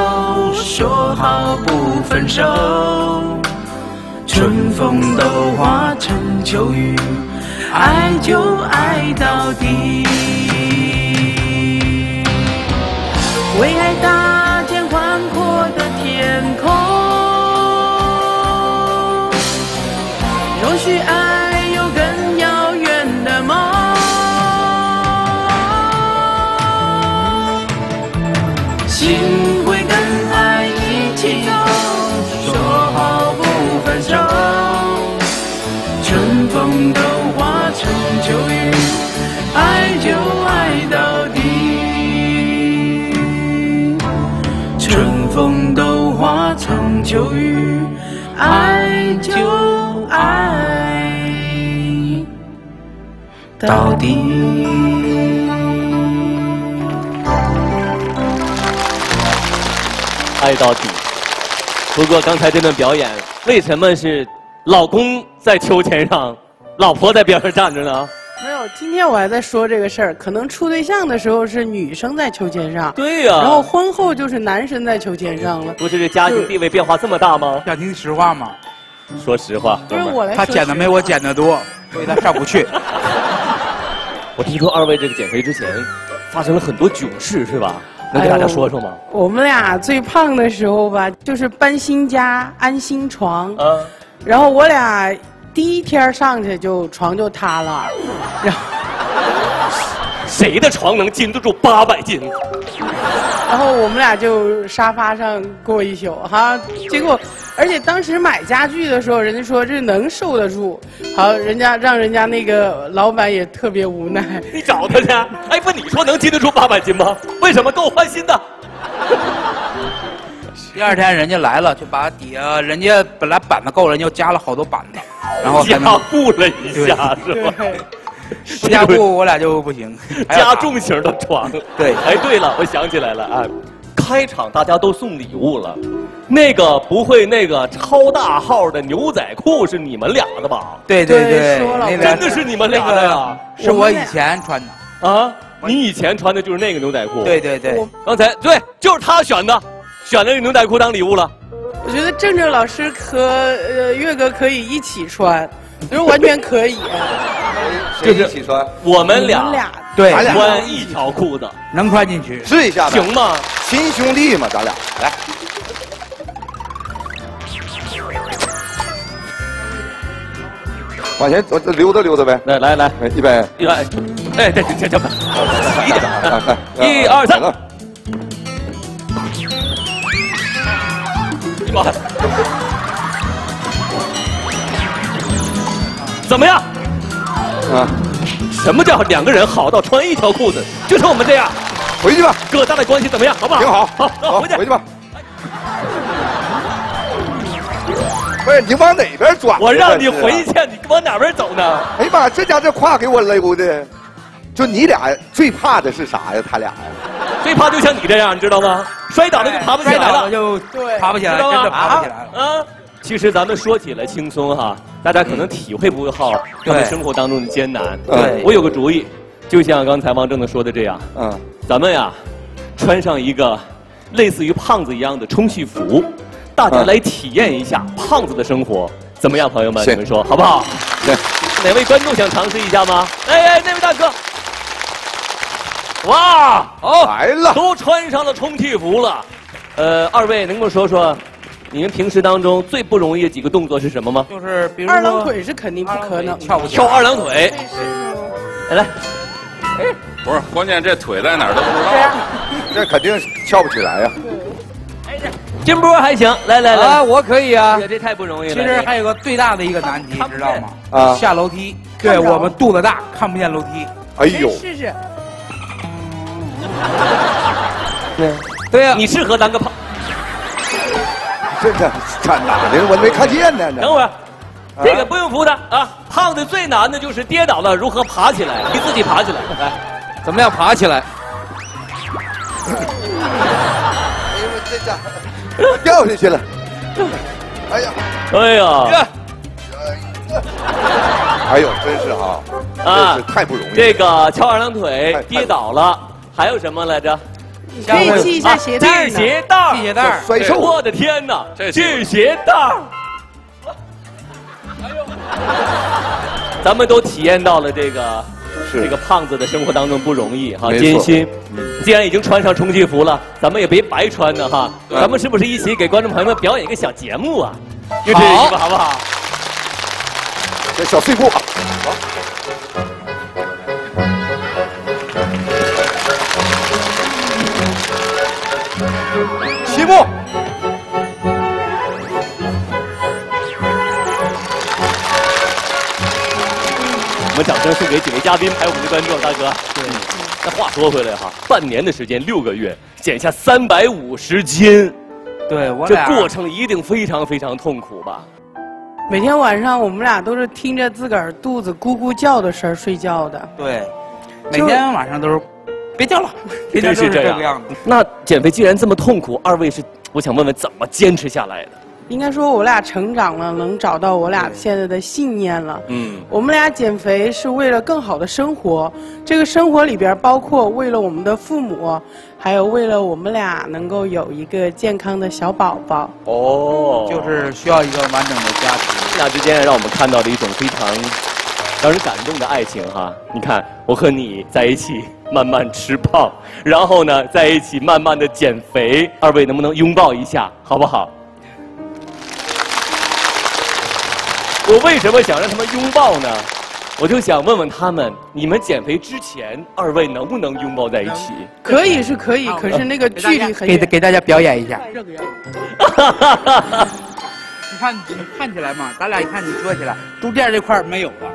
说好不分手。春风都化成秋雨，爱就爱到底。为爱搭建宽阔的天空，容许爱有更遥远的梦。心到底。爱到底。不过刚才这段表演，为什么是老公在秋千上，老婆在边上站着呢？没有，今天我还在说这个事儿，可能处对象的时候是女生在秋千上，对呀然后婚后就是男生在秋千上了。不是这家庭地位变化这么大吗？想听实话吗？说实话，不是我来他说减的没我捡的多，所以他上不去。我听说二位这个减肥之前发生了很多囧事，是吧？能给大家说说吗？我们俩最胖的时候吧，就是搬新家安新床，啊，然后我俩第一天上去就床就塌了，然 后谁的床能经得住八百斤？然后我们俩就沙发上过一宿哈，结果而且当时买家具的时候，人家说这能受得住，好，人家让人家那个老板也特别无奈。你找他去。哎，不，你说能经得住八百斤吗？为什么？给我换新的。第二天人家来了，就把底下人家本来板子够了，人家又加了好多板子，然后加固了一下，是吧？不加固我俩就不行。加重型的床。对哎，对了，我想起来了啊，开场大家都送礼物了，那个不会那个超大号的牛仔裤是你们俩的吧？对对对，那个真的是你们俩的呀？是我以前穿的啊，你以前穿的就是那个牛仔裤。对对对，刚才对，就是他选的，选了个牛仔裤当礼物了。我觉得郑郑老师和呃岳哥可以一起穿，我说完全可以。谁一起穿？我们俩我们俩对咱俩穿一条裤子，能穿进去。试一下呗，行吗？亲兄弟嘛，咱俩来。往前，我溜达溜达呗。来来来，一百，一来，哎，这这这这，一点，一二三，妈，怎么样？啊，什么叫两个人好到穿一条裤子？就是我们这样。回去吧，哥，咱俩关系怎么样？好不好？挺好。好，好回去。回去吧。不是你往哪边转？我让你回去，你往哪边走呢？哎呀妈，这家这胯给我勒的，就你俩最怕的是啥呀？他俩呀？最怕就像你这样，你知道吗？摔倒了就爬不起来了，就爬不起来，真的爬不起来了。啊，其实咱们说起来轻松哈，大家可能体会不好他们生活当中的艰难。对我有个主意，就像刚才王正的说的这样，嗯，咱们呀，穿上一个类似于胖子一样的充气服，大家嗯来体验一下胖子的生活，怎么样，朋友们？你们说好不好？对，哪位观众想尝试一下吗？哎哎，那位大哥，哇，哦，来了，都穿上了充气服了。呃，二位能跟我说说，你们平时当中最不容易的几个动作是什么吗？就是比如说二郎腿是肯定不可能，跳不起来跳二郎腿。来来，不是，关键这腿在哪儿都不知道。这肯定翘不起来呀。金波还行，来来来，啊，我可以啊。这太不容易了。其实还有个最大的一个难题，知道吗？啊下楼梯。对我们肚子大，看不见楼梯。哎呦，试试。对对呀，你适合当个胖。这这看哪的？我没看见呢。等会儿，这个不用扶他啊。胖子最难的就是跌倒了如何爬起来，你自己爬起来。来，怎么样爬起来？哎呦，这家伙掉下去了。哎呀，哎呀，哎呦，真是哈，啊太不容易了。这个翘二郎腿跌倒了，还有什么来着？你可以系一下鞋带啊系。鞋带儿，系鞋带儿摔瘦我的天哪！系鞋带儿。咱们都体验到了这个这个胖子的生活当中不容易哈，艰辛。既然已经穿上充气服了，咱们也别白穿呢哈。对咱们是不是一起给观众朋友们表演一个小节目啊？就这一个好不好？这小碎步啊，起步。我们掌声送给几位嘉宾，还有我们的观众大哥。对，那话说回来哈，半年的时间，六个月，减下三百五十斤，对我俩过程一定非常非常痛苦吧？每天晚上我们俩都是听着自个儿肚子咕咕叫的声儿睡觉的。对，每天晚上都是别叫了，天天都是真是这样这个样子。那减肥既然这么痛苦，二位是我想问问怎么坚持下来的？应该说我俩成长了，能找到我俩现在的信念了。嗯，我们俩减肥是为了更好的生活，这个生活里边包括为了我们的父母，还有为了我们俩能够有一个健康的小宝宝。哦，就是需要一个完整的家庭。你俩之间让我们看到了一种非常让人感动的爱情哈。你看，我和你在一起慢慢吃胖，然后呢，在一起慢慢的减肥，二位能不能拥抱一下，好不好？我为什么想让他们拥抱呢？我就想问问他们，你们减肥之前，二位能不能拥抱在一起？可以是可以，可是那个距离很。给给大家表演一下。你看，你看起来嘛，咱俩一看你说起来，中间这块没有啊。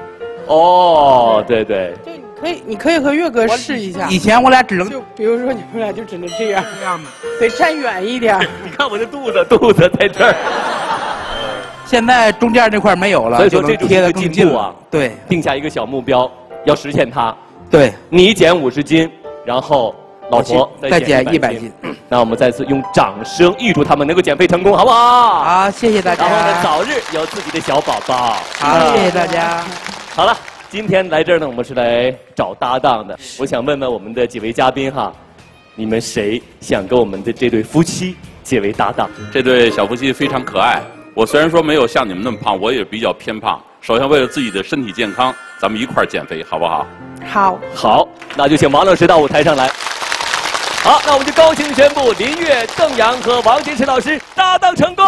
哦，对对。就你可以，你可以和岳哥试一下。以前我俩只能就比如说你们俩就只能这样，这样得站远一点。你看我这肚子，肚子在这儿。现在中间这块没有了，所以说这就能贴得更近了进步啊。对，定下一个小目标，要实现它。对，你减五十斤，然后老婆再减100 100斤。那我们再次用掌声预祝他们能够减肥成功，好不好？好，谢谢大家。然后呢，早日有自己的小宝宝。好，谢谢大家。好了，今天来这儿呢，我们是来找搭档的。我想问问我们的几位嘉宾哈，你们谁想跟我们的这对夫妻结为搭档？这对小夫妻非常可爱。我虽然说没有像你们那么胖，我也比较偏胖。首先为了自己的身体健康，咱们一块儿减肥，好不好？好，好，那就请王老师到舞台上来。好，那我们就高兴宣布林月、邓阳和王金池老师搭档成功，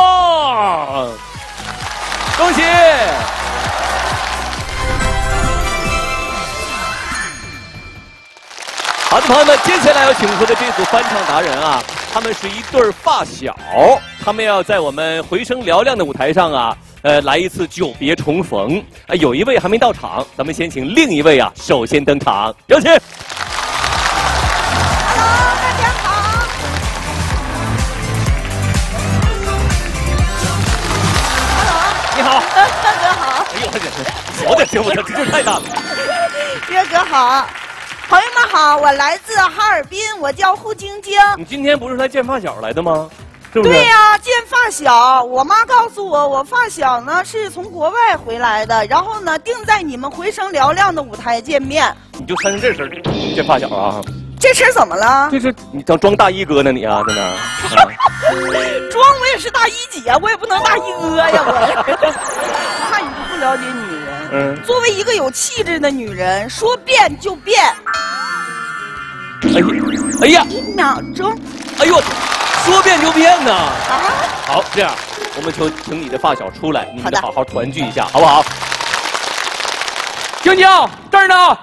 恭喜！好的，朋友们，接下来要请出的这组翻唱达人啊，他们是一对发小，他们要在我们回声嘹亮的舞台上啊，呃，来一次久别重逢。啊，有一位还没到场，咱们先请另一位啊，首先登场，有请。你好，大哥好，哎呦我这小点行不行？这劲儿太大了。岳哥好，朋友们好，我来自哈尔滨，我叫胡晶晶。你今天不是来见发小来的吗？是不是？对呀、见发小，我妈告诉我，我发小呢是从国外回来的，然后呢定在你们回声嘹亮的舞台见面。你就穿成这身儿见发小啊？这身怎么了？这是你想装大衣哥呢你啊，在那 装我也是大衣姐，我也不能大衣哥呀，我。看你就不了解女人。嗯。作为一个有气质的女人，说变就变。哎呀，哎呀，一秒钟。哎呦，说变就变呢！啊。好，这样，我们求请你的发小出来，你们好好好团聚一下，好不好？晶晶这儿呢。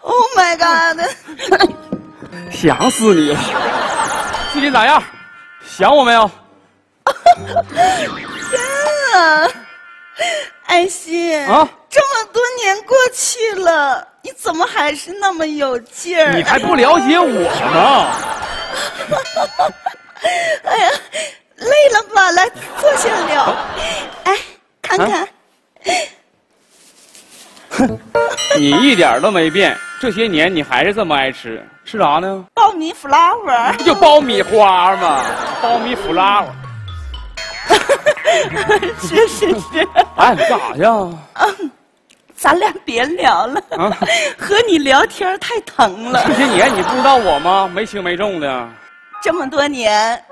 Oh my god！想死你了！最近咋样？想我没有？天啊，爱心啊！这么多年过去了，你怎么还是那么有劲儿？你还不了解我呢？哎呀，累了吧？来，坐下聊。哎，看看，你一点都没变，这些年你还是这么爱吃，吃啥呢？爆米 flower。不就爆米花吗？爆米 flower。是 是是。哎，你干啥去啊？嗯，咱俩别聊了，啊 和你聊天太疼了。这些年你不知道我吗？没轻没重的。这么多年，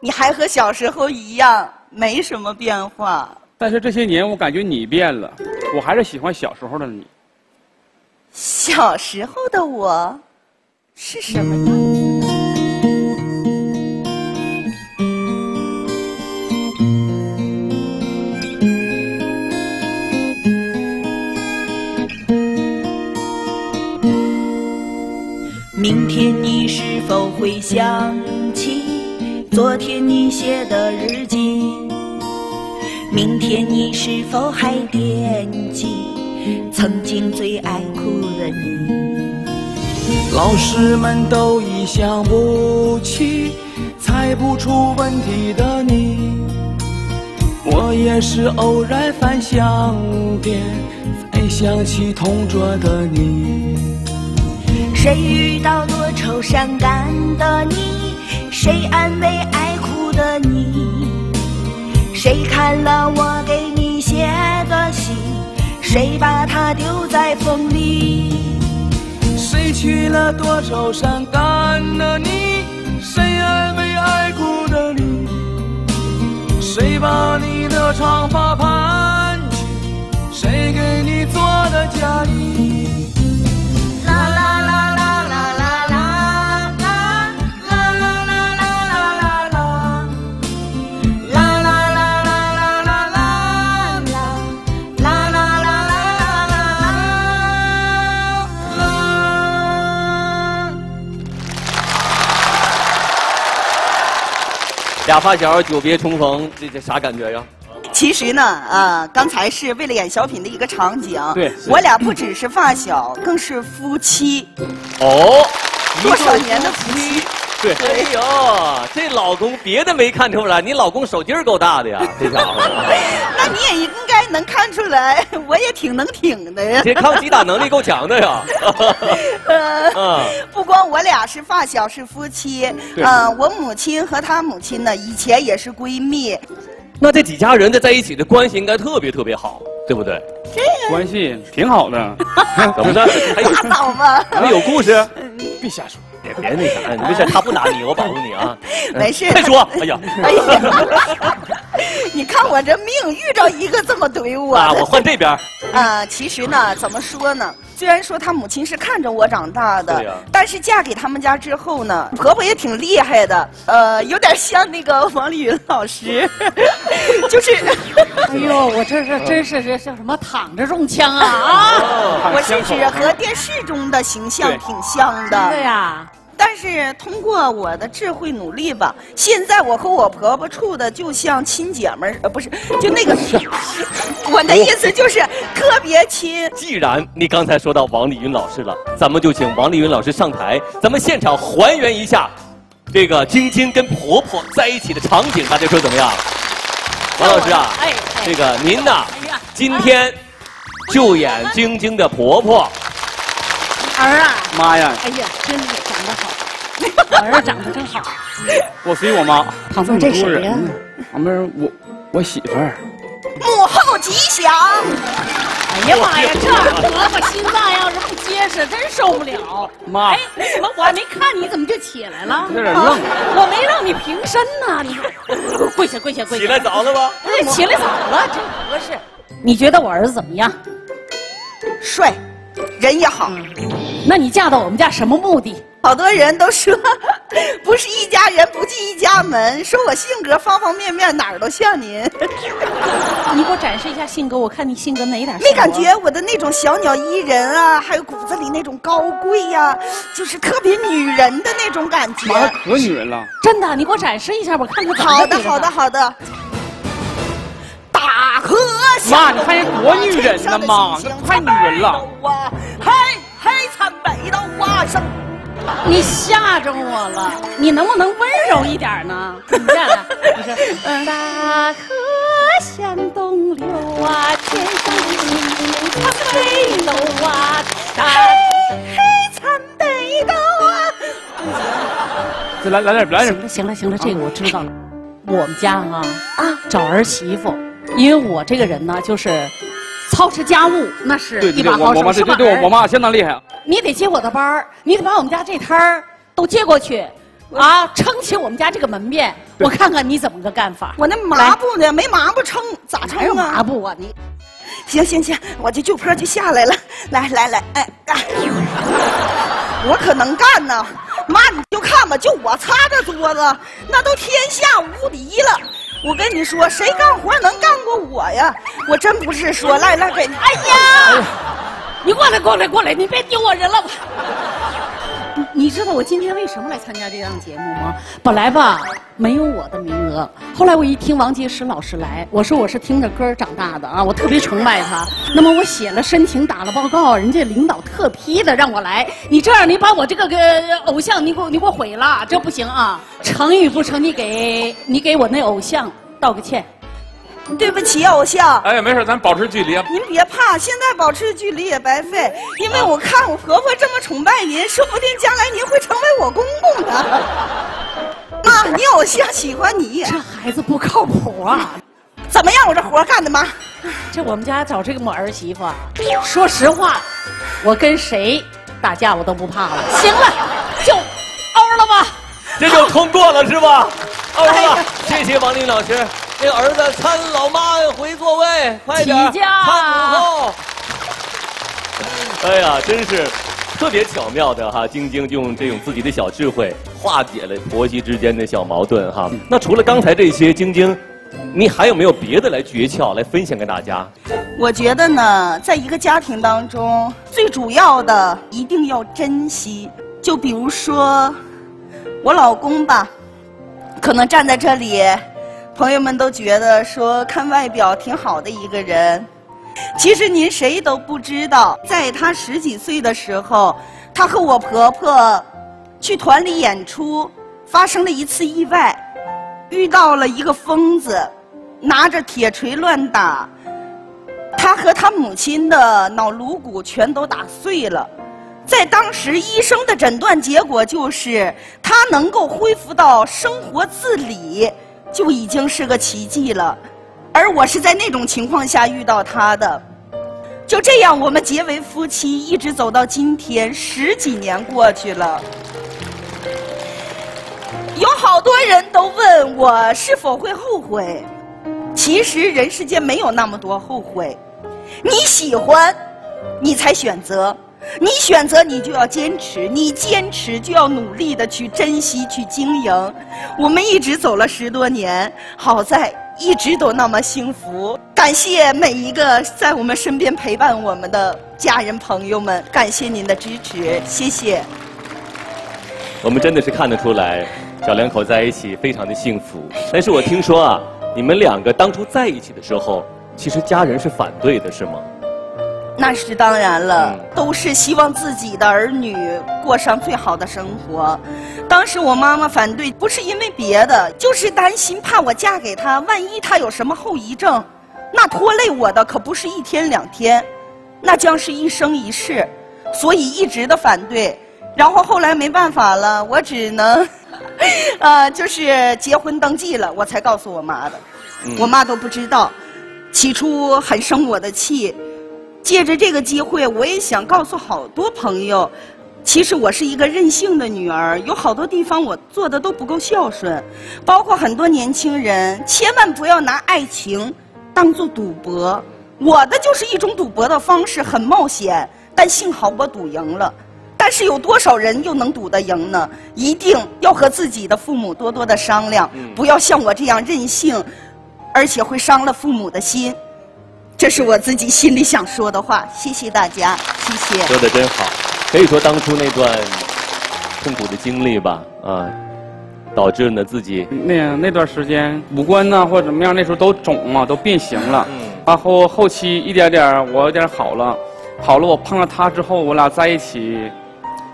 你还和小时候一样，没什么变化。但是这些年我感觉你变了，我还是喜欢小时候的你。小时候的我是什么样子？天你是否会想起昨天你写的日记？明天你是否还惦记曾经最爱哭的你？老师们都已想不起猜不出问题的你，我也是偶然翻相片，才想起同桌的你。谁遇到多愁善感的你？谁安慰爱哭的你？谁看了我给你写的信？谁把它丢在风里？谁娶了多愁善感的你？谁安慰爱哭的你？谁把你的长发盘起？谁给你做的嫁衣？俩发小久别重逢，这这啥感觉呀？其实呢，啊，刚才是为了演小品的一个场景。对我俩不只是发小，更是夫妻。哦，多少年的夫妻？对，哎呦，这老公别的没看出来，你老公手劲儿够大的呀，这家伙。那你也应该能看出来，我也挺能挺的呀。这抗击打能力够强的呀。呃嗯，不光我俩是发小，是夫妻。对呃，我母亲和她母亲呢，以前也是闺蜜。那这几家人在在一起的关系应该特别特别好，对不对？这关系挺好的。怎么的？还有拉倒吧。还有故事？别瞎说。别别那啥，你没事，他不拿你，我保护你啊。没事快说，哎呀，哎呀，你看我这命遇着一个这么怼我的。啊，我换这边。啊，其实呢，怎么说呢？虽然说她母亲是看着我长大的，但是嫁给他们家之后呢，婆婆也挺厉害的，呃，有点像那个王丽云老师，就是，哎呦，我这是真是这叫什么躺着中枪啊啊！我是指和电视中的形象挺像的。对呀。但是通过我的智慧努力吧，现在我和我婆婆处的就像亲姐们儿，呃，不是，就那个，我的意思就是特别亲。既然你刚才说到王丽云老师了，咱们就请王丽云老师上台，咱们现场还原一下这个晶晶跟婆婆在一起的场景，大家说怎么样？王老师啊，哎这个您呐哎，今天就演晶晶的婆婆。儿啊，妈呀！哎呀，真是长得好，儿长得真好。我随我妈。旁边这谁呀旁边我我媳妇儿。母后吉祥。哎呀妈呀，这婆婆心脏要是不结实，真受不了。妈哎，那什么，我还没看你怎么就起来了？有点愣啊我没让你平身呢，你跪下跪下跪下。起来早了吧？不是起来早了，真合适。你觉得我儿子怎么样？帅，人也好。那你嫁到我们家什么目的？好多人都说，不是一家人不进一家门，说我性格方方面面哪儿都像您。你给我展示一下性格，我看你性格哪一点没感觉我的那种小鸟依人啊，还有骨子里那种高贵呀、就是特别女人的那种感觉。妈可女人了。真的，你给我展示一下，我看看好的，好的，好的。大河妈，你看人多女人呢，妈，这太女人了。哇，嘿，嘿，参北斗啊，生。你吓着我了，你能不能温柔一点呢？你这样的，你说，嗯，大河向东流啊，天上的星参北斗啊，大嘿，参北斗啊。再来来点来点。行了行了行了，这个我知道了。我们家啊啊找儿媳妇，因为我这个人呢，就是操持家务那是对对对，一把好手，我我妈是吧？对对对，我妈相当厉害。你得接我的班儿，你得把我们家这摊儿都接过去，啊，撑起我们家这个门面。我看看你怎么个干法。我那麻布呢？没麻布撑，咋撑啊？麻布啊你？行行行，我这旧坡就下来了。来来来，哎哎，我可能干呢。妈，你就看吧，就我擦这桌子，那都天下无敌了。我跟你说，谁干活能干过我呀？我真不是说，来来给你。哎呀，你过来过来过来，你别丢我人了。你你知道我今天为什么来参加这档节目吗？本来吧没有我的名额，后来我一听王杰石老师来，我说我是听着歌长大的啊，我特别崇拜他。那么我写了申请，打了报告，人家领导特批的让我来。你这样，你把我这个个偶像，你给我你给我毁了，这不行啊！成与不成，你给你给我那偶像道个歉。对不起，偶像。哎，没事，咱保持距离啊。您别怕，现在保持距离也白费，因为我看我婆婆这么崇拜您，说不定将来您会成为我公公的。妈，你偶像喜欢你，这孩子不靠谱啊！怎么样？我这活干的妈？这我们家找这个么儿媳妇，说实话，我跟谁打架我都不怕了。行了，就欧了吧。这就通过了是吧？欧了，谢谢王林老师。那个儿子搀老妈回座位，快点起驾搀母后。哎呀，真是特别巧妙的哈！晶晶就用这种自己的小智慧化解了婆媳之间的小矛盾哈。那除了刚才这些，晶晶，你还有没有别的来诀窍来分享给大家？我觉得呢，在一个家庭当中，最主要的一定要珍惜。就比如说，我老公吧，可能站在这里，朋友们都觉得说看外表挺好的一个人。其实您谁都不知道，在他十几岁的时候，他和我婆婆去团里演出，发生了一次意外，遇到了一个疯子，拿着铁锤乱打，他和他母亲的脑颅骨全都打碎了。在当时，医生的诊断结果就是他能够恢复到生活自理，就已经是个奇迹了。而我是在那种情况下遇到他的，就这样，我们结为夫妻，一直走到今天，十几年过去了。有好多人都问我是否会后悔，其实人世间没有那么多后悔。你喜欢，你才选择；你选择，你就要坚持；你坚持，就要努力的去珍惜、去经营。我们一直走了十多年，好在一直都那么幸福。感谢每一个在我们身边陪伴我们的家人朋友们，感谢您的支持，谢谢。我们真的是看得出来，小两口在一起非常的幸福。但是我听说啊，你们两个当初在一起的时候，其实家人是反对的，是吗？那是当然了，都是希望自己的儿女过上最好的生活。当时我妈妈反对，不是因为别的，就是担心怕我嫁给他，万一他有什么后遗症，那拖累我的可不是一天两天，那将是一生一世，所以一直的反对。然后后来没办法了，我只能，呃，就是结婚登记了，我才告诉我妈的，我妈都不知道。起初很生我的气。借着这个机会，我也想告诉好多朋友，其实我是一个任性的女儿，有好多地方我做的都不够孝顺，包括很多年轻人，千万不要拿爱情当做赌博。我的就是一种赌博的方式，很冒险，但幸好我赌赢了。但是有多少人又能赌得赢呢？一定要和自己的父母多多的商量，不要像我这样任性，而且会伤了父母的心。这是我自己心里想说的话，谢谢大家，谢谢。说的真好，可以说当初那段痛苦的经历吧，啊，导致呢自己那那段时间五官呢或者怎么样，那时候都肿嘛，都变形了。嗯。然后后期一点点我有点好了，好了，我碰了他之后，我俩在一起，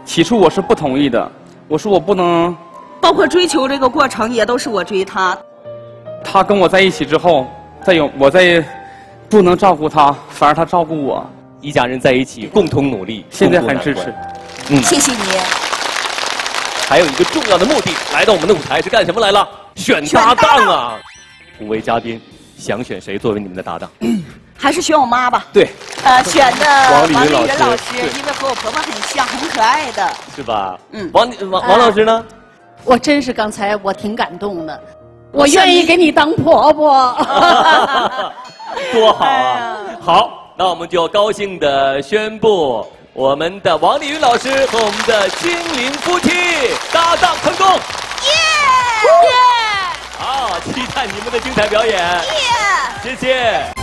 起初我是不同意的，我说我不能。包括追求这个过程也都是我追他。他跟我在一起之后，再有我在。不能照顾他，反而他照顾我，一家人在一起共同努力，现在很支持。嗯，谢谢你。还有一个重要的目的，来到我们的舞台是干什么来了？选搭档啊！五位嘉宾想选谁作为你们的搭档？嗯还是选我妈吧。对。呃，选的王丽云老师，因为和我婆婆很像，很可爱的。是吧？嗯。王王王老师呢？我真是刚才我挺感动的，我愿意给你当婆婆。多好啊！好，那我们就高兴的宣布，我们的王丽云老师和我们的金陵夫妻搭档成功。耶！耶！好，期待你们的精彩表演。耶！谢谢。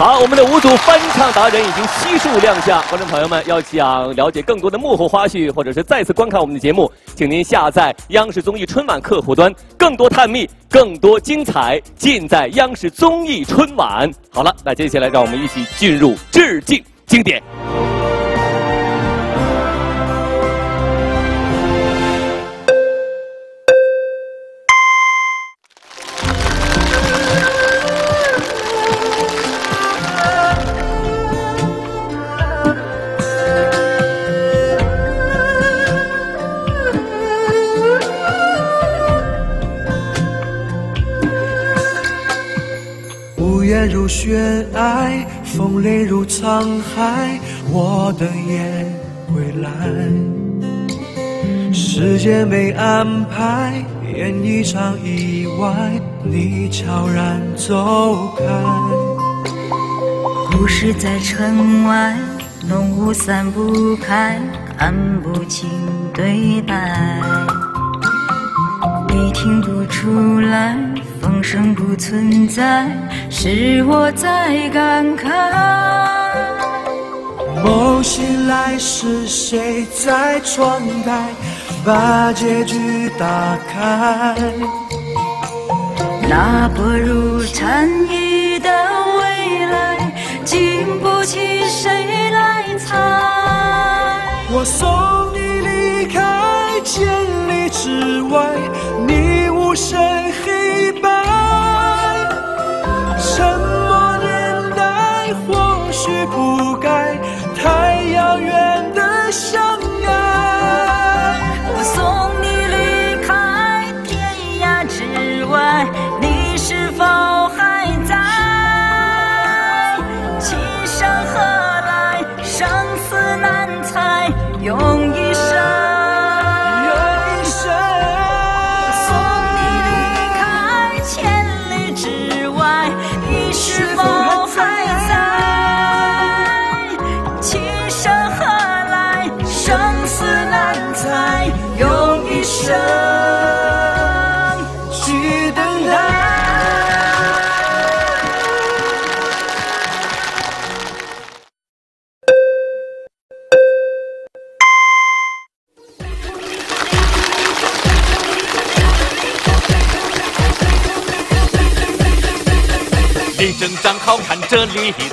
好，我们的五组翻唱达人已经悉数亮相。观众朋友们，要想了解更多的幕后花絮，或者是再次观看我们的节目，请您下载央视综艺春晚客户端。更多探秘，更多精彩，尽在央视综艺春晚。好了，那接下来让我们一起进入致敬经典。悬崖，风雷如沧海，我等夜归来。时间没安排，演一场意外，你悄然走开。故事在城外，浓雾散不开，看不清对白。你听不出来，风声不存在，是我在感慨。梦醒来是谁在窗台把结局打开？那薄如蝉翼的未来，经不起谁来猜。我送你离开千里之外，你无声黑白。沉默年代，或许不该太遥远的相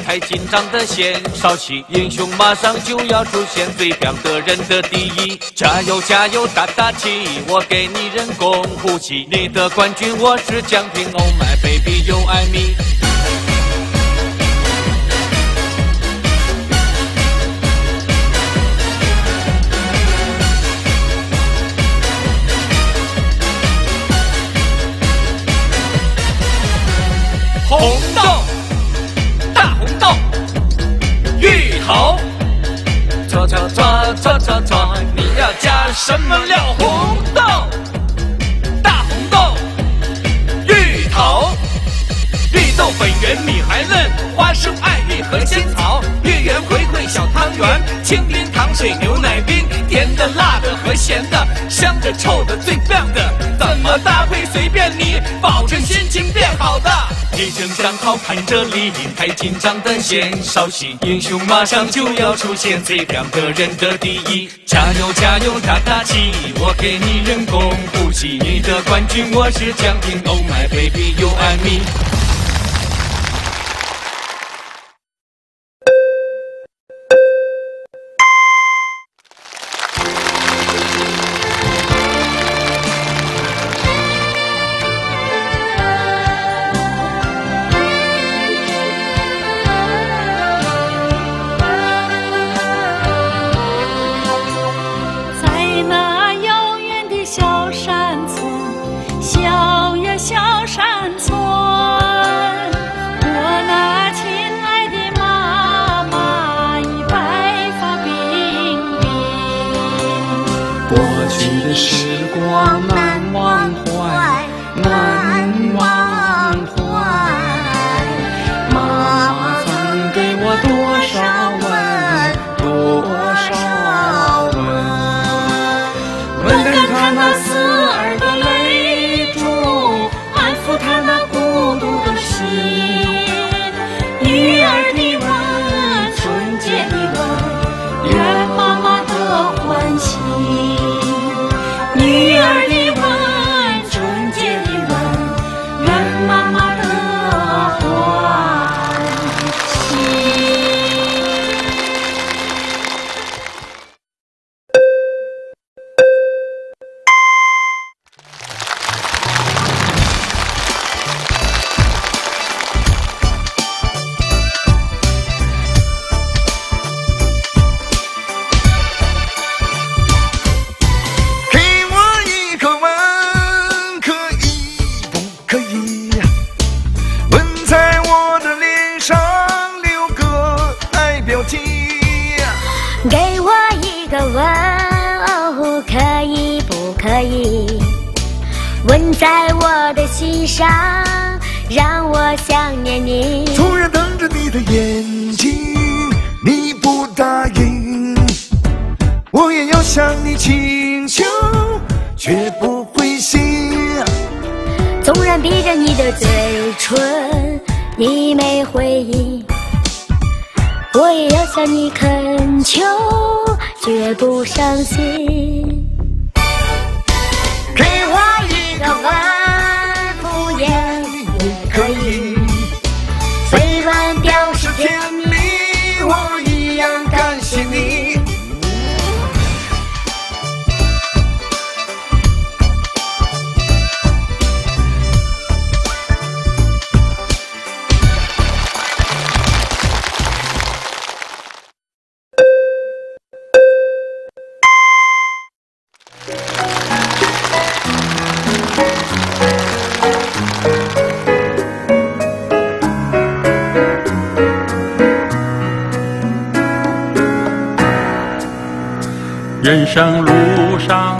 太紧张的先稍息，英雄马上就要出现，最漂的人的第一，加油加油打打气，我给你人工呼吸，你的冠军我是奖品，Oh my baby you I me。搓搓搓，你要加什么料？红豆，大红豆，芋头，绿豆粉圆米还嫩，花生艾叶和仙草，月圆回馈小汤圆，清冰糖水牛奶冰，甜的辣的和咸的，香的臭的最棒的，怎么搭配随便你，保证心情变好的。立正站好，看这里，太紧张的线稍息，英雄马上就要出现，这两个人的第一，加油加油打打气，我给你人工呼吸，你的冠军我是奖品，Oh my baby you and me。静的时光。人生路上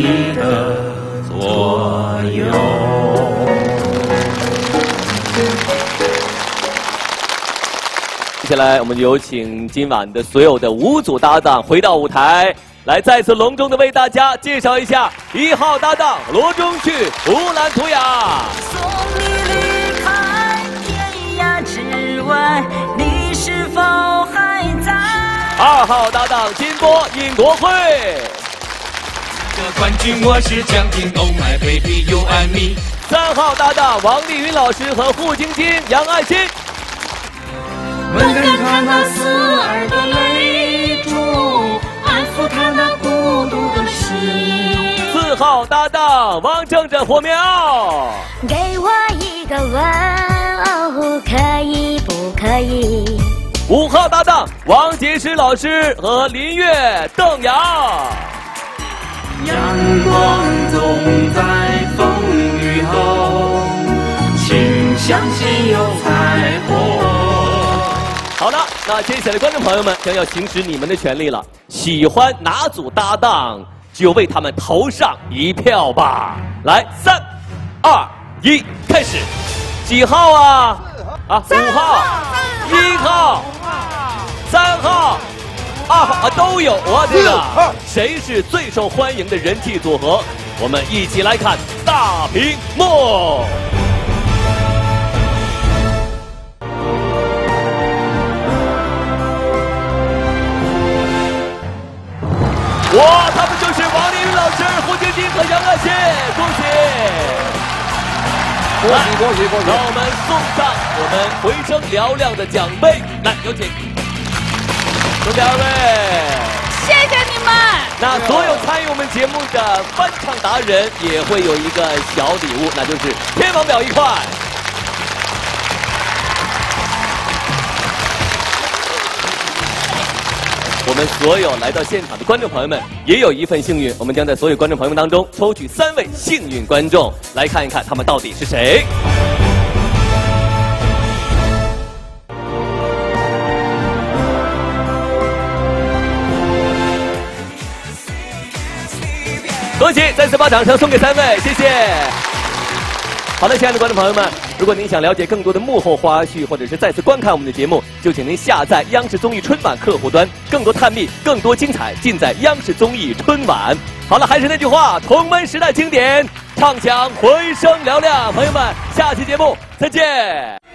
你的左右。接下来，我们有请今晚的所有的五组搭档回到舞台，来再次隆重的为大家介绍一下一号搭档罗中旭、乌兰图雅。送你离开天涯之外，你是否还在？二号搭档金波、尹国辉。冠军我是蒋劲，Oh my baby you and me。三号搭档王丽云老师和付晶晶、杨爱欣。温暖他那刺耳的泪珠，安抚他那孤独的心。四号搭档王正正、火苗。给我一个吻，哦，可以不可以？五号搭档王杰师老师和林月、邓阳。阳光总在风雨后，请相信有彩虹。好的，那接下来观众朋友们将要行使你们的权利了。喜欢哪组搭档，就为他们投上一票吧。来，三、二、一，开始。几号啊？啊，五号、一号、三号、啊，都有啊，这个。谁是最受欢迎的人气组合？我们一起来看大屏幕。哇，他们就是王丽云老师、胡晶晶和杨爱欣，恭喜！恭喜恭喜恭喜！让我们送上我们回声嘹亮的奖杯，来有请，送给二位。谢谢你们。那所有参与我们节目的翻唱达人也会有一个小礼物，那就是天王表一块。我们所有来到现场的观众朋友们也有一份幸运，我们将在所有观众朋友们当中抽取三位幸运观众，来看一看他们到底是谁。恭喜，再次把掌声送给三位，谢谢。好的，亲爱的观众朋友们，如果您想了解更多的幕后花絮，或者是再次观看我们的节目，就请您下载央视综艺春晚客户端，更多探秘，更多精彩，尽在央视综艺春晚。好了，还是那句话，同门时代经典，唱响回声嘹亮，朋友们，下期节目再见。